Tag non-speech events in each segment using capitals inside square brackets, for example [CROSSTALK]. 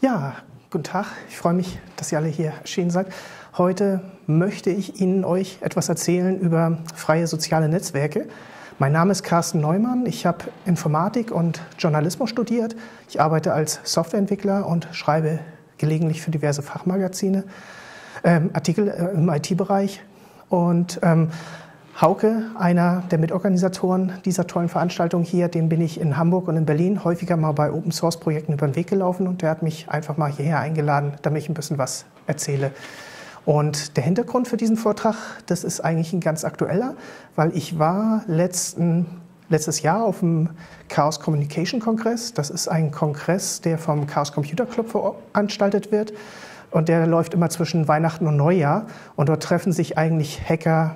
Ja, guten Tag. Ich freue mich, dass ihr alle hier erschienen seid. Heute möchte ich Ihnen euch etwas erzählen über freie soziale Netzwerke. Mein Name ist Carsten Neumann. Ich habe Informatik und Journalismus studiert. Ich arbeite als Softwareentwickler und schreibe gelegentlich für diverse Fachmagazine ähm, Artikel äh, im IT-Bereich. Und ähm, Hauke, einer der Mitorganisatoren dieser tollen Veranstaltung hier, dem bin ich in Hamburg und in Berlin häufiger mal bei Open Source Projekten über den Weg gelaufen und der hat mich einfach mal hierher eingeladen, damit ich ein bisschen was erzähle. Und der Hintergrund für diesen Vortrag, das ist eigentlich ein ganz aktueller, weil ich war letzten, letztes Jahr auf dem Chaos Communication Kongress. Das ist ein Kongress, der vom Chaos Computer Club veranstaltet wird. Und der läuft immer zwischen Weihnachten und Neujahr. Und dort treffen sich eigentlich Hacker,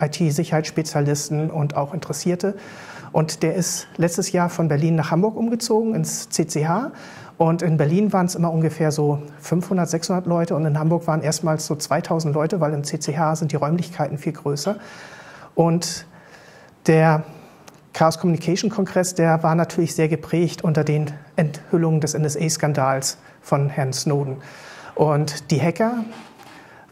IT-Sicherheitsspezialisten und auch Interessierte. Und der ist letztes Jahr von Berlin nach Hamburg umgezogen ins CCH. Und in Berlin waren es immer ungefähr so 500, 600 Leute und in Hamburg waren erstmals so 2000 Leute, weil im CCH sind die Räumlichkeiten viel größer. Und der Chaos Communication Kongress, der war natürlich sehr geprägt unter den Enthüllungen des NSA-Skandals von Herrn Snowden. Und die Hacker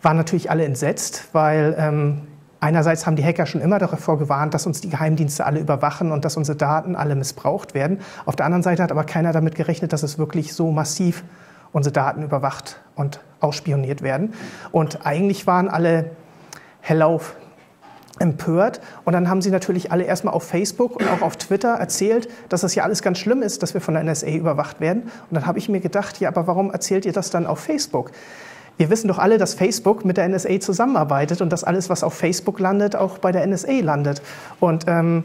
waren natürlich alle entsetzt, weil ähm, Einerseits haben die Hacker schon immer davor gewarnt, dass uns die Geheimdienste alle überwachen und dass unsere Daten alle missbraucht werden. Auf der anderen Seite hat aber keiner damit gerechnet, dass es wirklich so massiv unsere Daten überwacht und ausspioniert werden. Und eigentlich waren alle hellauf empört. Und dann haben sie natürlich alle erstmal auf Facebook und auch auf Twitter erzählt, dass das ja alles ganz schlimm ist, dass wir von der NSA überwacht werden. Und dann habe ich mir gedacht, ja, aber warum erzählt ihr das dann auf Facebook? Wir wissen doch alle, dass Facebook mit der NSA zusammenarbeitet und dass alles, was auf Facebook landet, auch bei der NSA landet. Und ähm,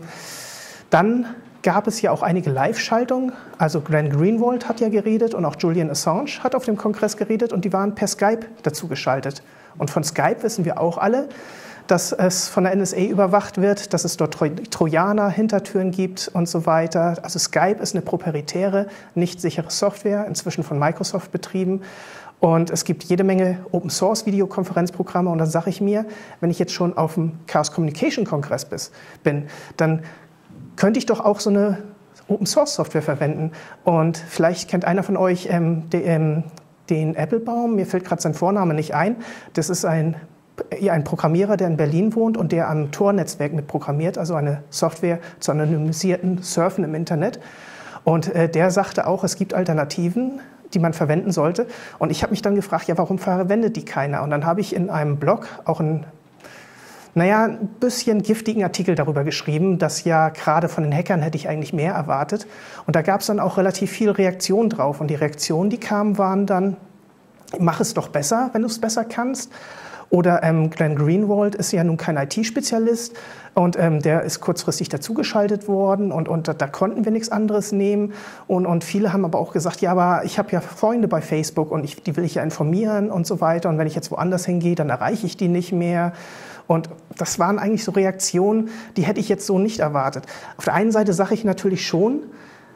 dann gab es ja auch einige Live-Schaltungen. Also Glenn Greenwald hat ja geredet und auch Julian Assange hat auf dem Kongress geredet und die waren per Skype dazu geschaltet. Und von Skype wissen wir auch alle, dass es von der NSA überwacht wird, dass es dort Trojaner, Hintertüren gibt und so weiter. Also Skype ist eine proprietäre, nicht sichere Software, inzwischen von Microsoft betrieben. Und es gibt jede Menge Open Source Videokonferenzprogramme. Und dann sage ich mir, wenn ich jetzt schon auf dem Chaos Communication Kongress bin, dann könnte ich doch auch so eine Open Source Software verwenden. Und vielleicht kennt einer von euch ähm, de, ähm, den Applebaum. Mir fällt gerade sein Vorname nicht ein. Das ist ein ein Programmierer, der in Berlin wohnt und der am Tor-Netzwerk mit programmiert, also eine Software zu anonymisierten Surfen im Internet. Und äh, der sagte auch, es gibt Alternativen die man verwenden sollte. Und ich habe mich dann gefragt, ja, warum verwendet die keiner? Und dann habe ich in einem Blog auch einen, naja, ein bisschen giftigen Artikel darüber geschrieben, dass ja gerade von den Hackern hätte ich eigentlich mehr erwartet. Und da gab es dann auch relativ viel Reaktion drauf. Und die Reaktionen, die kamen, waren dann, mach es doch besser, wenn du es besser kannst. Oder ähm, Glenn Greenwald ist ja nun kein IT-Spezialist und ähm, der ist kurzfristig dazugeschaltet worden und, und da, da, konnten wir nichts anderes nehmen. Und, und viele haben aber auch gesagt, ja, aber ich habe ja Freunde bei Facebook und ich, die will ich ja informieren und so weiter. Und wenn ich jetzt woanders hingehe, dann erreiche ich die nicht mehr. Und das waren eigentlich so Reaktionen, die hätte ich jetzt so nicht erwartet. Auf der einen Seite sage ich natürlich schon,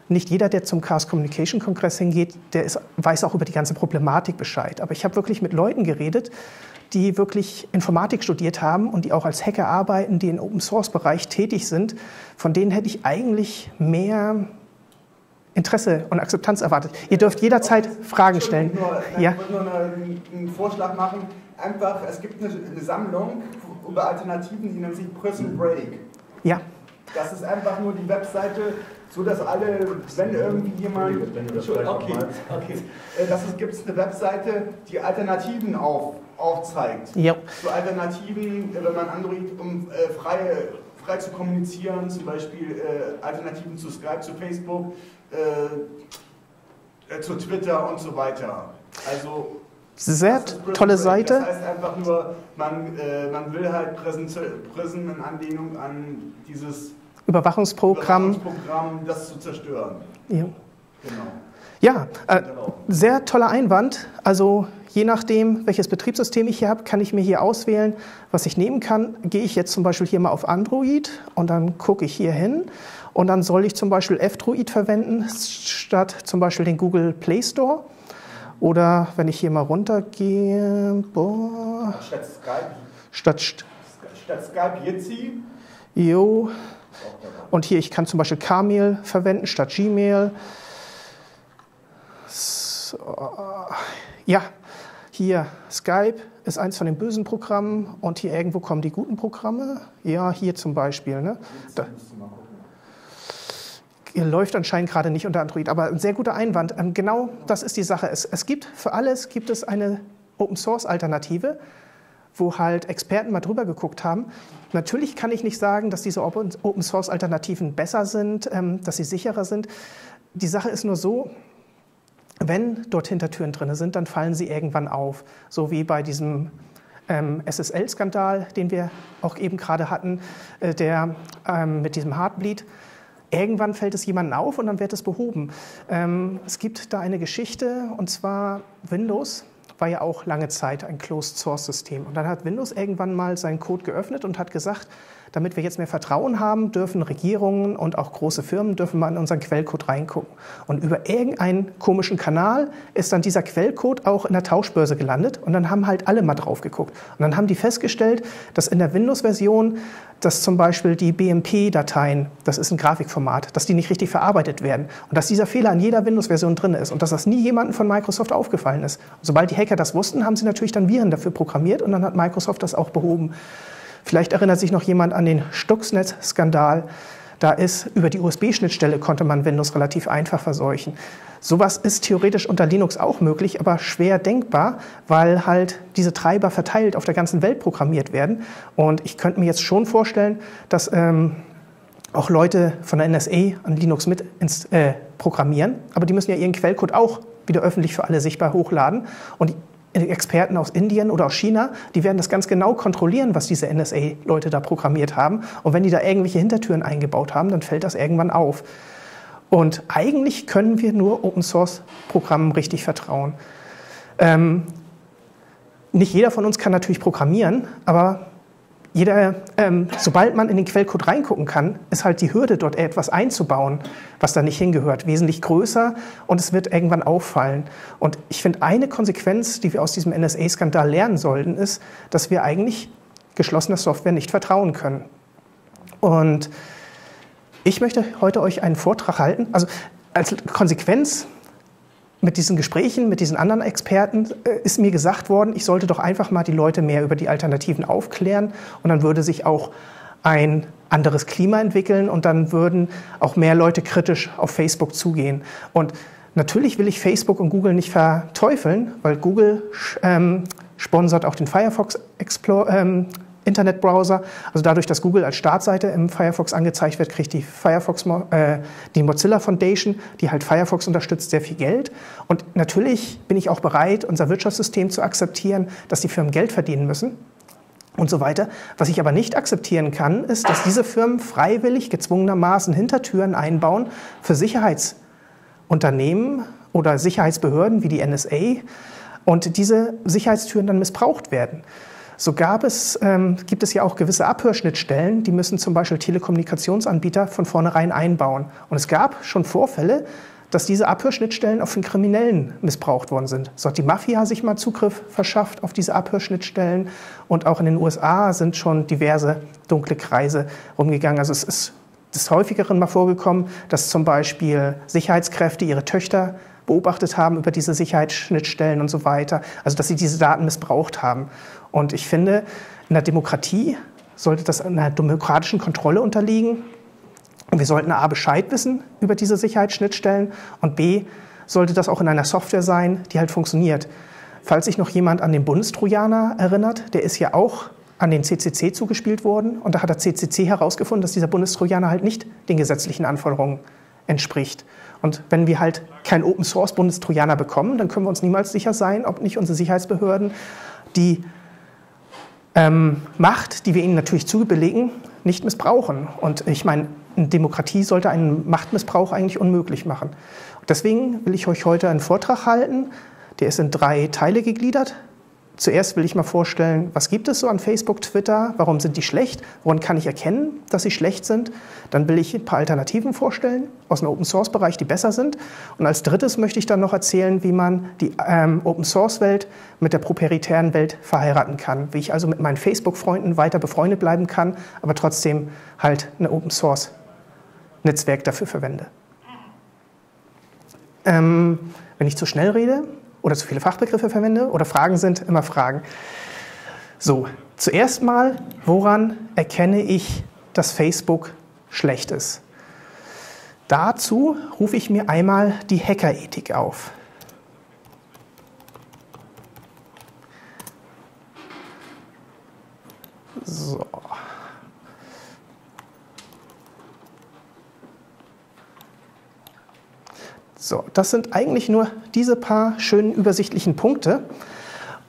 nicht jeder, der zum Chaos Communication Kongress hingeht, der ist, weiß auch über die ganze Problematik Bescheid. Aber ich habe wirklich mit Leuten geredet, die wirklich Informatik studiert haben und die auch als Hacker arbeiten, die im Open-Source-Bereich tätig sind, von denen hätte ich eigentlich mehr Interesse und Akzeptanz erwartet. Ihr dürft jederzeit Fragen stellen. Nur, ja? Ich wollte nur einen Vorschlag machen. Einfach, es gibt eine, Sammlung über Alternativen, die nennt sich Prison Break. Ja. Das ist einfach nur die Webseite, so dass alle, wenn irgendwie jemand. Okay, okay. Äh, das gibt es eine Webseite, die Alternativen auf, aufzeigt. Ja. So Alternativen, äh, wenn man Android, um äh, frei, frei zu kommunizieren, zum Beispiel äh, Alternativen zu Skype, zu Facebook, äh, äh, zu Twitter und so weiter. Also sehr tolle Seite. Das heißt einfach nur, man, äh, man will halt Prison in Anlehnung an dieses Überwachungsprogramm. Überwachungsprogramm, das zu zerstören. Ja. Genau. Ja, äh, genau. sehr toller Einwand. Also je nachdem, welches Betriebssystem ich hier habe, kann ich mir hier auswählen, was ich nehmen kann. Gehe ich jetzt zum Beispiel hier mal auf Android und dann gucke ich hier hin und dann soll ich zum Beispiel F-Droid verwenden statt zum Beispiel den Google Play Store. Oder wenn ich hier mal runtergehe, boah, statt Skype. Statt, statt Skype Jitsi. Jo. Und hier, ich kann zum Beispiel Kmail verwenden statt Gmail. Äh, ja, hier Skype ist eins von den bösen Programmen und hier irgendwo kommen die guten Programme. Ja, hier zum Beispiel. Ne? Da, läuft anscheinend gerade nicht unter Android, aber ein sehr guter Einwand. Ähm, genau das ist die Sache. Es, es gibt für alles gibt es eine Open Source Alternative, wo halt Experten mal drüber geguckt haben. Natürlich kann ich nicht sagen, dass diese Open Source Alternativen besser sind, ähm, dass sie sicherer sind. Die Sache ist nur so, wenn dort Hintertüren drin sind, dann fallen sie irgendwann auf. So wie bei diesem ähm, SSL-Skandal, den wir auch eben gerade hatten, äh, der ähm, mit diesem Heartbleed. Irgendwann fällt es jemandem auf und dann wird es behoben. Ähm, es gibt da eine Geschichte und zwar Windows war ja auch lange Zeit ein Closed-Source-System. Und dann hat Windows irgendwann mal seinen Code geöffnet und hat gesagt, damit wir jetzt mehr Vertrauen haben, dürfen Regierungen und auch große Firmen dürfen mal in unseren Quellcode reingucken. Und über irgendeinen komischen Kanal ist dann dieser Quellcode auch in der Tauschbörse gelandet und dann haben halt alle mal drauf geguckt. Und dann haben die festgestellt, dass in der Windows-Version, dass zum Beispiel die BMP-Dateien, das ist ein Grafikformat, dass die nicht richtig verarbeitet werden und dass dieser Fehler in jeder Windows-Version drin ist und dass das nie jemandem von Microsoft aufgefallen ist. Und sobald die Hacker das wussten, haben sie natürlich dann Viren dafür programmiert und dann hat Microsoft das auch behoben. Vielleicht erinnert sich noch jemand an den Stuxnet-Skandal. Da ist über die USB-Schnittstelle konnte man Windows relativ einfach verseuchen. Sowas ist theoretisch unter Linux auch möglich, aber schwer denkbar, weil halt diese Treiber verteilt auf der ganzen Welt programmiert werden. Und ich könnte mir jetzt schon vorstellen, dass ähm, auch Leute von der NSA an Linux mit ins, äh, programmieren, aber die müssen ja ihren Quellcode auch wieder öffentlich für alle sichtbar hochladen. Und Experten aus Indien oder aus China, die werden das ganz genau kontrollieren, was diese NSA-Leute da programmiert haben. Und wenn die da irgendwelche Hintertüren eingebaut haben, dann fällt das irgendwann auf. Und eigentlich können wir nur Open-Source-Programmen richtig vertrauen. Ähm, nicht jeder von uns kann natürlich programmieren, aber jeder, ähm, sobald man in den Quellcode reingucken kann, ist halt die Hürde, dort etwas einzubauen, was da nicht hingehört, wesentlich größer und es wird irgendwann auffallen. Und ich finde, eine Konsequenz, die wir aus diesem NSA-Skandal lernen sollten, ist, dass wir eigentlich geschlossener Software nicht vertrauen können. Und ich möchte heute euch einen Vortrag halten. Also als Konsequenz mit diesen Gesprächen mit diesen anderen Experten äh, ist mir gesagt worden, ich sollte doch einfach mal die Leute mehr über die Alternativen aufklären und dann würde sich auch ein anderes Klima entwickeln und dann würden auch mehr Leute kritisch auf Facebook zugehen. Und natürlich will ich Facebook und Google nicht verteufeln, weil Google ähm, sponsert auch den Firefox Explorer, ähm, Internetbrowser. Also dadurch, dass Google als Startseite im Firefox angezeigt wird, kriegt die Firefox, äh, die Mozilla Foundation, die halt Firefox unterstützt, sehr viel Geld. Und natürlich bin ich auch bereit, unser Wirtschaftssystem zu akzeptieren, dass die Firmen Geld verdienen müssen und so weiter. Was ich aber nicht akzeptieren kann, ist, dass diese Firmen freiwillig gezwungenermaßen Hintertüren einbauen für Sicherheitsunternehmen oder Sicherheitsbehörden wie die NSA und diese Sicherheitstüren dann missbraucht werden. So gab es, ähm, gibt es ja auch gewisse Abhörschnittstellen, die müssen zum Beispiel Telekommunikationsanbieter von vornherein einbauen. Und es gab schon Vorfälle, dass diese Abhörschnittstellen auch von Kriminellen missbraucht worden sind. So hat die Mafia sich mal Zugriff verschafft auf diese Abhörschnittstellen und auch in den USA sind schon diverse dunkle Kreise rumgegangen. Also es ist des häufigeren mal vorgekommen, dass zum Beispiel Sicherheitskräfte ihre Töchter beobachtet haben über diese Sicherheitsschnittstellen und so weiter. Also dass sie diese Daten missbraucht haben. Und ich finde, in der Demokratie sollte das einer demokratischen Kontrolle unterliegen. Und wir sollten A Bescheid wissen über diese Sicherheitsschnittstellen und B sollte das auch in einer Software sein, die halt funktioniert. Falls sich noch jemand an den Bundestrojaner erinnert, der ist ja auch an den CCC zugespielt worden und da hat der CCC herausgefunden, dass dieser Bundestrojaner halt nicht den gesetzlichen Anforderungen entspricht. Und wenn wir halt keinen Open Source Bundestrojaner bekommen, dann können wir uns niemals sicher sein, ob nicht unsere Sicherheitsbehörden die ähm, Macht, die wir ihnen natürlich zubelegen, nicht missbrauchen. Und ich meine, eine Demokratie sollte einen Machtmissbrauch eigentlich unmöglich machen. Deswegen will ich euch heute einen Vortrag halten. Der ist in drei Teile gegliedert. Zuerst will ich mal vorstellen, was gibt es so an Facebook, Twitter, warum sind die schlecht, woran kann ich erkennen, dass sie schlecht sind. Dann will ich ein paar Alternativen vorstellen aus dem Open-Source-Bereich, die besser sind. Und als drittes möchte ich dann noch erzählen, wie man die ähm, Open-Source-Welt mit der proprietären Welt verheiraten kann. Wie ich also mit meinen Facebook-Freunden weiter befreundet bleiben kann, aber trotzdem halt ein Open-Source-Netzwerk dafür verwende. Ähm, wenn ich zu schnell rede oder zu viele Fachbegriffe verwende oder Fragen sind, immer Fragen. So, zuerst mal, woran erkenne ich, dass Facebook schlecht ist? Dazu rufe ich mir einmal die Hackerethik auf. So. So, das sind eigentlich nur diese paar schönen übersichtlichen Punkte.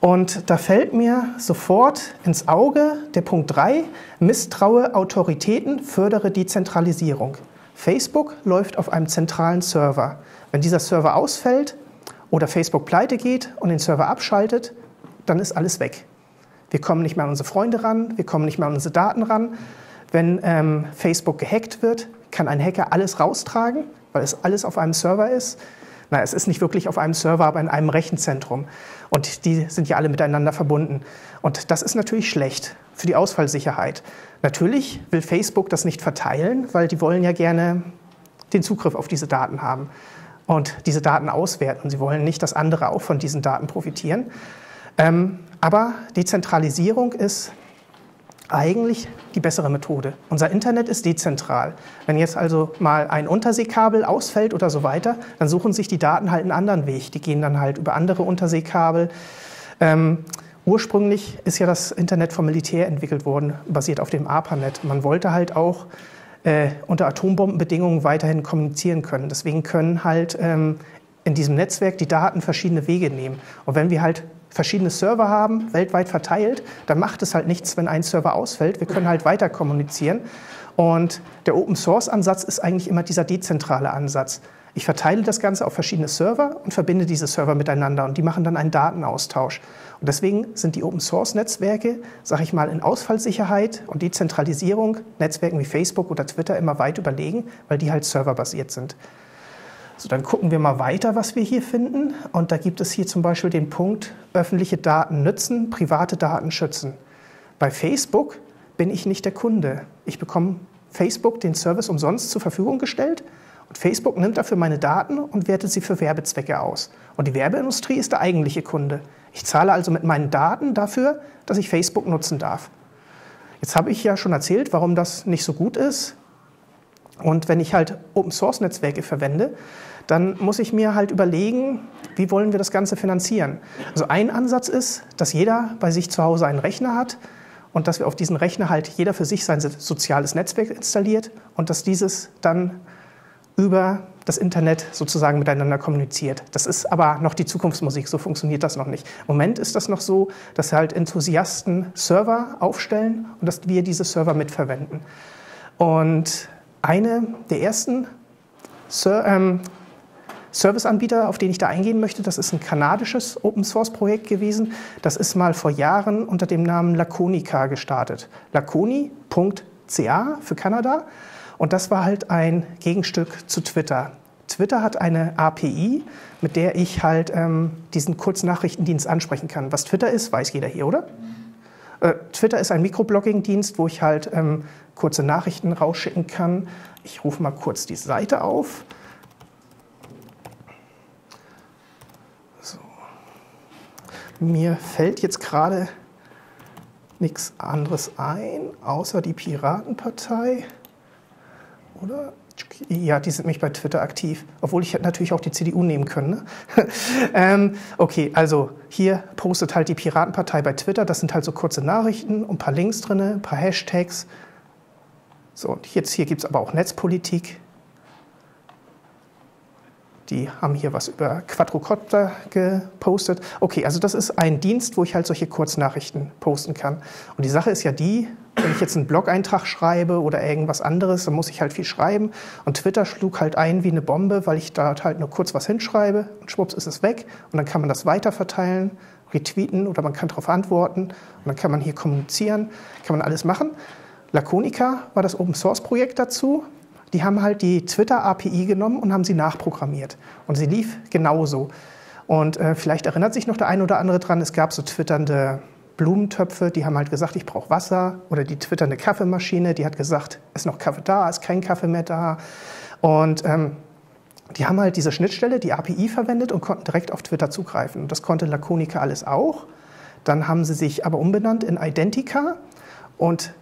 Und da fällt mir sofort ins Auge der Punkt 3, misstraue Autoritäten, fördere Dezentralisierung. Facebook läuft auf einem zentralen Server. Wenn dieser Server ausfällt oder Facebook pleite geht und den Server abschaltet, dann ist alles weg. Wir kommen nicht mehr an unsere Freunde ran, wir kommen nicht mehr an unsere Daten ran. Wenn ähm, Facebook gehackt wird, kann ein Hacker alles raustragen, weil es alles auf einem Server ist. Na, es ist nicht wirklich auf einem Server, aber in einem Rechenzentrum. Und die sind ja alle miteinander verbunden. Und das ist natürlich schlecht für die Ausfallsicherheit. Natürlich will Facebook das nicht verteilen, weil die wollen ja gerne den Zugriff auf diese Daten haben und diese Daten auswerten. Und sie wollen nicht, dass andere auch von diesen Daten profitieren. Ähm, aber Dezentralisierung ist eigentlich die bessere Methode. Unser Internet ist dezentral. Wenn jetzt also mal ein Unterseekabel ausfällt oder so weiter, dann suchen sich die Daten halt einen anderen Weg. Die gehen dann halt über andere Unterseekabel. Ähm, ursprünglich ist ja das Internet vom Militär entwickelt worden, basiert auf dem ARPANET. Man wollte halt auch äh, unter Atombombenbedingungen weiterhin kommunizieren können. Deswegen können halt ähm, in diesem Netzwerk die Daten verschiedene Wege nehmen. Und wenn wir halt verschiedene Server haben, weltweit verteilt, dann macht es halt nichts, wenn ein Server ausfällt. Wir können halt weiter kommunizieren. Und der Open Source Ansatz ist eigentlich immer dieser dezentrale Ansatz. Ich verteile das Ganze auf verschiedene Server und verbinde diese Server miteinander und die machen dann einen Datenaustausch. Und deswegen sind die Open Source Netzwerke, sage ich mal, in Ausfallsicherheit und Dezentralisierung Netzwerken wie Facebook oder Twitter immer weit überlegen, weil die halt serverbasiert sind. So, dann gucken wir mal weiter, was wir hier finden. Und da gibt es hier zum Beispiel den Punkt, öffentliche Daten nützen, private Daten schützen. Bei Facebook bin ich nicht der Kunde. Ich bekomme Facebook den Service umsonst zur Verfügung gestellt und Facebook nimmt dafür meine Daten und wertet sie für Werbezwecke aus. Und die Werbeindustrie ist der eigentliche Kunde. Ich zahle also mit meinen Daten dafür, dass ich Facebook nutzen darf. Jetzt habe ich ja schon erzählt, warum das nicht so gut ist. Und wenn ich halt Open-Source-Netzwerke verwende, dann muss ich mir halt überlegen, wie wollen wir das Ganze finanzieren. Also ein Ansatz ist, dass jeder bei sich zu Hause einen Rechner hat und dass wir auf diesen Rechner halt jeder für sich sein soziales Netzwerk installiert und dass dieses dann über das Internet sozusagen miteinander kommuniziert. Das ist aber noch die Zukunftsmusik, so funktioniert das noch nicht. Im Moment ist das noch so, dass halt Enthusiasten Server aufstellen und dass wir diese Server mitverwenden. Und eine der ersten Ser ähm, Serviceanbieter, auf den ich da eingehen möchte, das ist ein kanadisches Open-Source-Projekt gewesen. Das ist mal vor Jahren unter dem Namen Laconica gestartet. Laconi.ca für Kanada. Und das war halt ein Gegenstück zu Twitter. Twitter hat eine API, mit der ich halt ähm, diesen Kurznachrichtendienst ansprechen kann. Was Twitter ist, weiß jeder hier, oder? Äh, Twitter ist ein Mikroblogging-Dienst, wo ich halt ähm, kurze Nachrichten rausschicken kann. Ich rufe mal kurz die Seite auf. Mir fällt jetzt gerade nichts anderes ein, außer die Piratenpartei. Oder? Ja, die sind nämlich bei Twitter aktiv, obwohl ich natürlich auch die CDU nehmen können. Ne? [LAUGHS] ähm, okay, also hier postet halt die Piratenpartei bei Twitter. Das sind halt so kurze Nachrichten, ein paar Links drin, ein paar Hashtags. So, und jetzt hier gibt es aber auch Netzpolitik. Die haben hier was über Quadrocopter gepostet. Okay, also das ist ein Dienst, wo ich halt solche Kurznachrichten posten kann. Und die Sache ist ja die, wenn ich jetzt einen Blog-Eintrag schreibe oder irgendwas anderes, dann muss ich halt viel schreiben. Und Twitter schlug halt ein wie eine Bombe, weil ich da halt nur kurz was hinschreibe und schwupps ist es weg. Und dann kann man das weiterverteilen, retweeten oder man kann darauf antworten. Und dann kann man hier kommunizieren, kann man alles machen. Laconica war das Open-Source-Projekt dazu die haben halt die Twitter-API genommen und haben sie nachprogrammiert. Und sie lief genauso. Und äh, vielleicht erinnert sich noch der eine oder andere dran, es gab so twitternde Blumentöpfe, die haben halt gesagt, ich brauche Wasser. Oder die twitternde Kaffeemaschine, die hat gesagt, ist noch Kaffee da, ist kein Kaffee mehr da. Und ähm, die haben halt diese Schnittstelle, die API verwendet und konnten direkt auf Twitter zugreifen. Und das konnte Laconica alles auch. Dann haben sie sich aber umbenannt in Identica und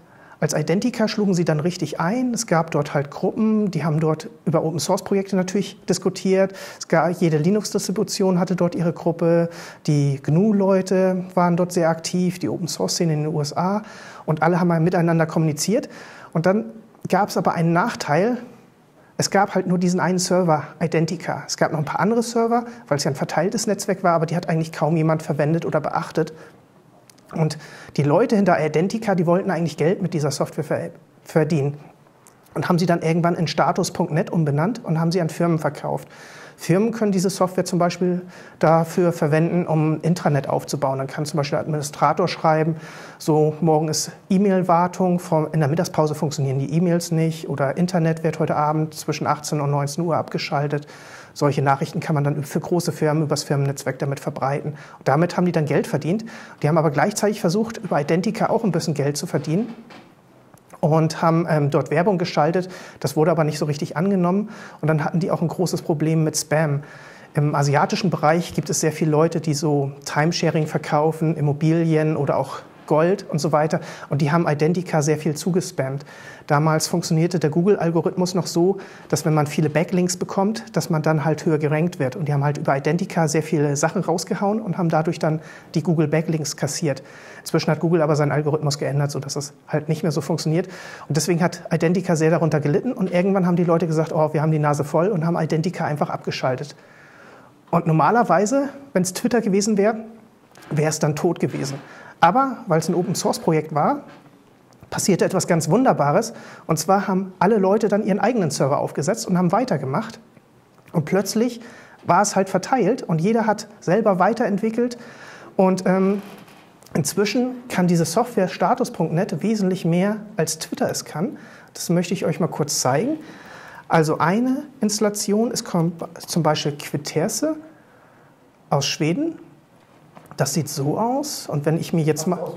als Identica schlugen sie dann richtig ein. Es gab dort halt Gruppen, die haben dort über Open Source Projekte natürlich diskutiert. Es gab, jede Linux-Distribution hatte dort ihre Gruppe. Die GNU-Leute waren dort sehr aktiv, die Open Source Szene in den USA und alle haben mal miteinander kommuniziert. Und dann gab es aber einen Nachteil. Es gab halt nur diesen einen Server, Identica. Es gab noch ein paar andere Server, weil es ja ein verteiltes Netzwerk war, aber die hat eigentlich kaum jemand verwendet oder beachtet. Und die Leute hinter Identica, die wollten eigentlich Geld mit dieser Software verdienen und haben sie dann irgendwann in Status.net umbenannt und haben sie an Firmen verkauft. Firmen können diese Software zum Beispiel dafür verwenden, um Intranet aufzubauen. Dann kann zum Beispiel der Administrator schreiben, so morgen ist E-Mail-Wartung, in der Mittagspause funktionieren die E-Mails nicht oder Internet wird heute Abend zwischen 18 und 19 Uhr abgeschaltet. Solche Nachrichten kann man dann für große Firmen übers Firmennetzwerk damit verbreiten. Und damit haben die dann Geld verdient. Die haben aber gleichzeitig versucht, über Identica auch ein bisschen Geld zu verdienen und haben ähm, dort Werbung geschaltet. Das wurde aber nicht so richtig angenommen. Und dann hatten die auch ein großes Problem mit Spam. Im asiatischen Bereich gibt es sehr viele Leute, die so Timesharing verkaufen, Immobilien oder auch Gold und so weiter. Und die haben Identica sehr viel zugespammt. Damals funktionierte der Google-Algorithmus noch so, dass wenn man viele Backlinks bekommt, dass man dann halt höher gerankt wird. Und die haben halt über Identica sehr viele Sachen rausgehauen und haben dadurch dann die Google-Backlinks kassiert. Inzwischen hat Google aber seinen Algorithmus geändert, sodass es halt nicht mehr so funktioniert. Und deswegen hat Identica sehr darunter gelitten. Und irgendwann haben die Leute gesagt, oh, wir haben die Nase voll und haben Identica einfach abgeschaltet. Und normalerweise, wenn es Twitter gewesen wäre, wäre es dann tot gewesen. Aber weil es ein Open-Source-Projekt war, passierte etwas ganz Wunderbares. Und zwar haben alle Leute dann ihren eigenen Server aufgesetzt und haben weitergemacht. Und plötzlich war es halt verteilt und jeder hat selber weiterentwickelt. Und ähm, inzwischen kann diese Software Status.net wesentlich mehr als Twitter es kann. Das möchte ich euch mal kurz zeigen. Also eine Installation ist zum Beispiel Quiterse aus Schweden. Das sieht so aus. Und wenn ich mir jetzt mal.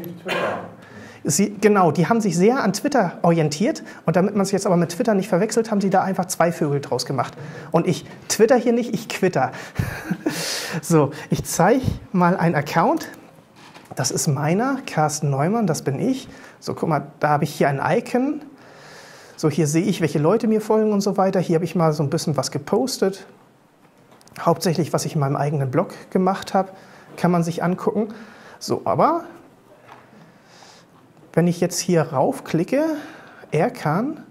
Sie, genau, die haben sich sehr an Twitter orientiert und damit man es jetzt aber mit Twitter nicht verwechselt, haben sie da einfach zwei Vögel draus gemacht. Und ich twitter hier nicht, ich quitter. [LAUGHS] so, ich zeige mal einen Account. Das ist meiner, Carsten Neumann, das bin ich. So, guck mal, da habe ich hier ein Icon. So, hier sehe ich, welche Leute mir folgen und so weiter. Hier habe ich mal so ein bisschen was gepostet. Hauptsächlich, was ich in meinem eigenen Blog gemacht habe kann man sich angucken. So, aber wenn ich jetzt hier raufklicke, er kann,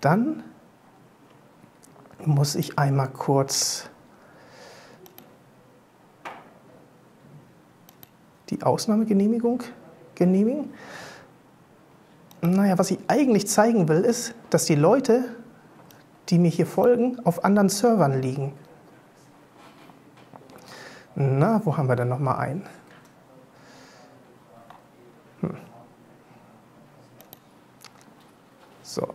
dann muss ich einmal kurz die Ausnahmegenehmigung genehmigen. Naja, was ich eigentlich zeigen will, ist, dass die Leute, die mir hier folgen, auf anderen Servern liegen. Na, wo haben wir denn noch mal einen? Hm. So,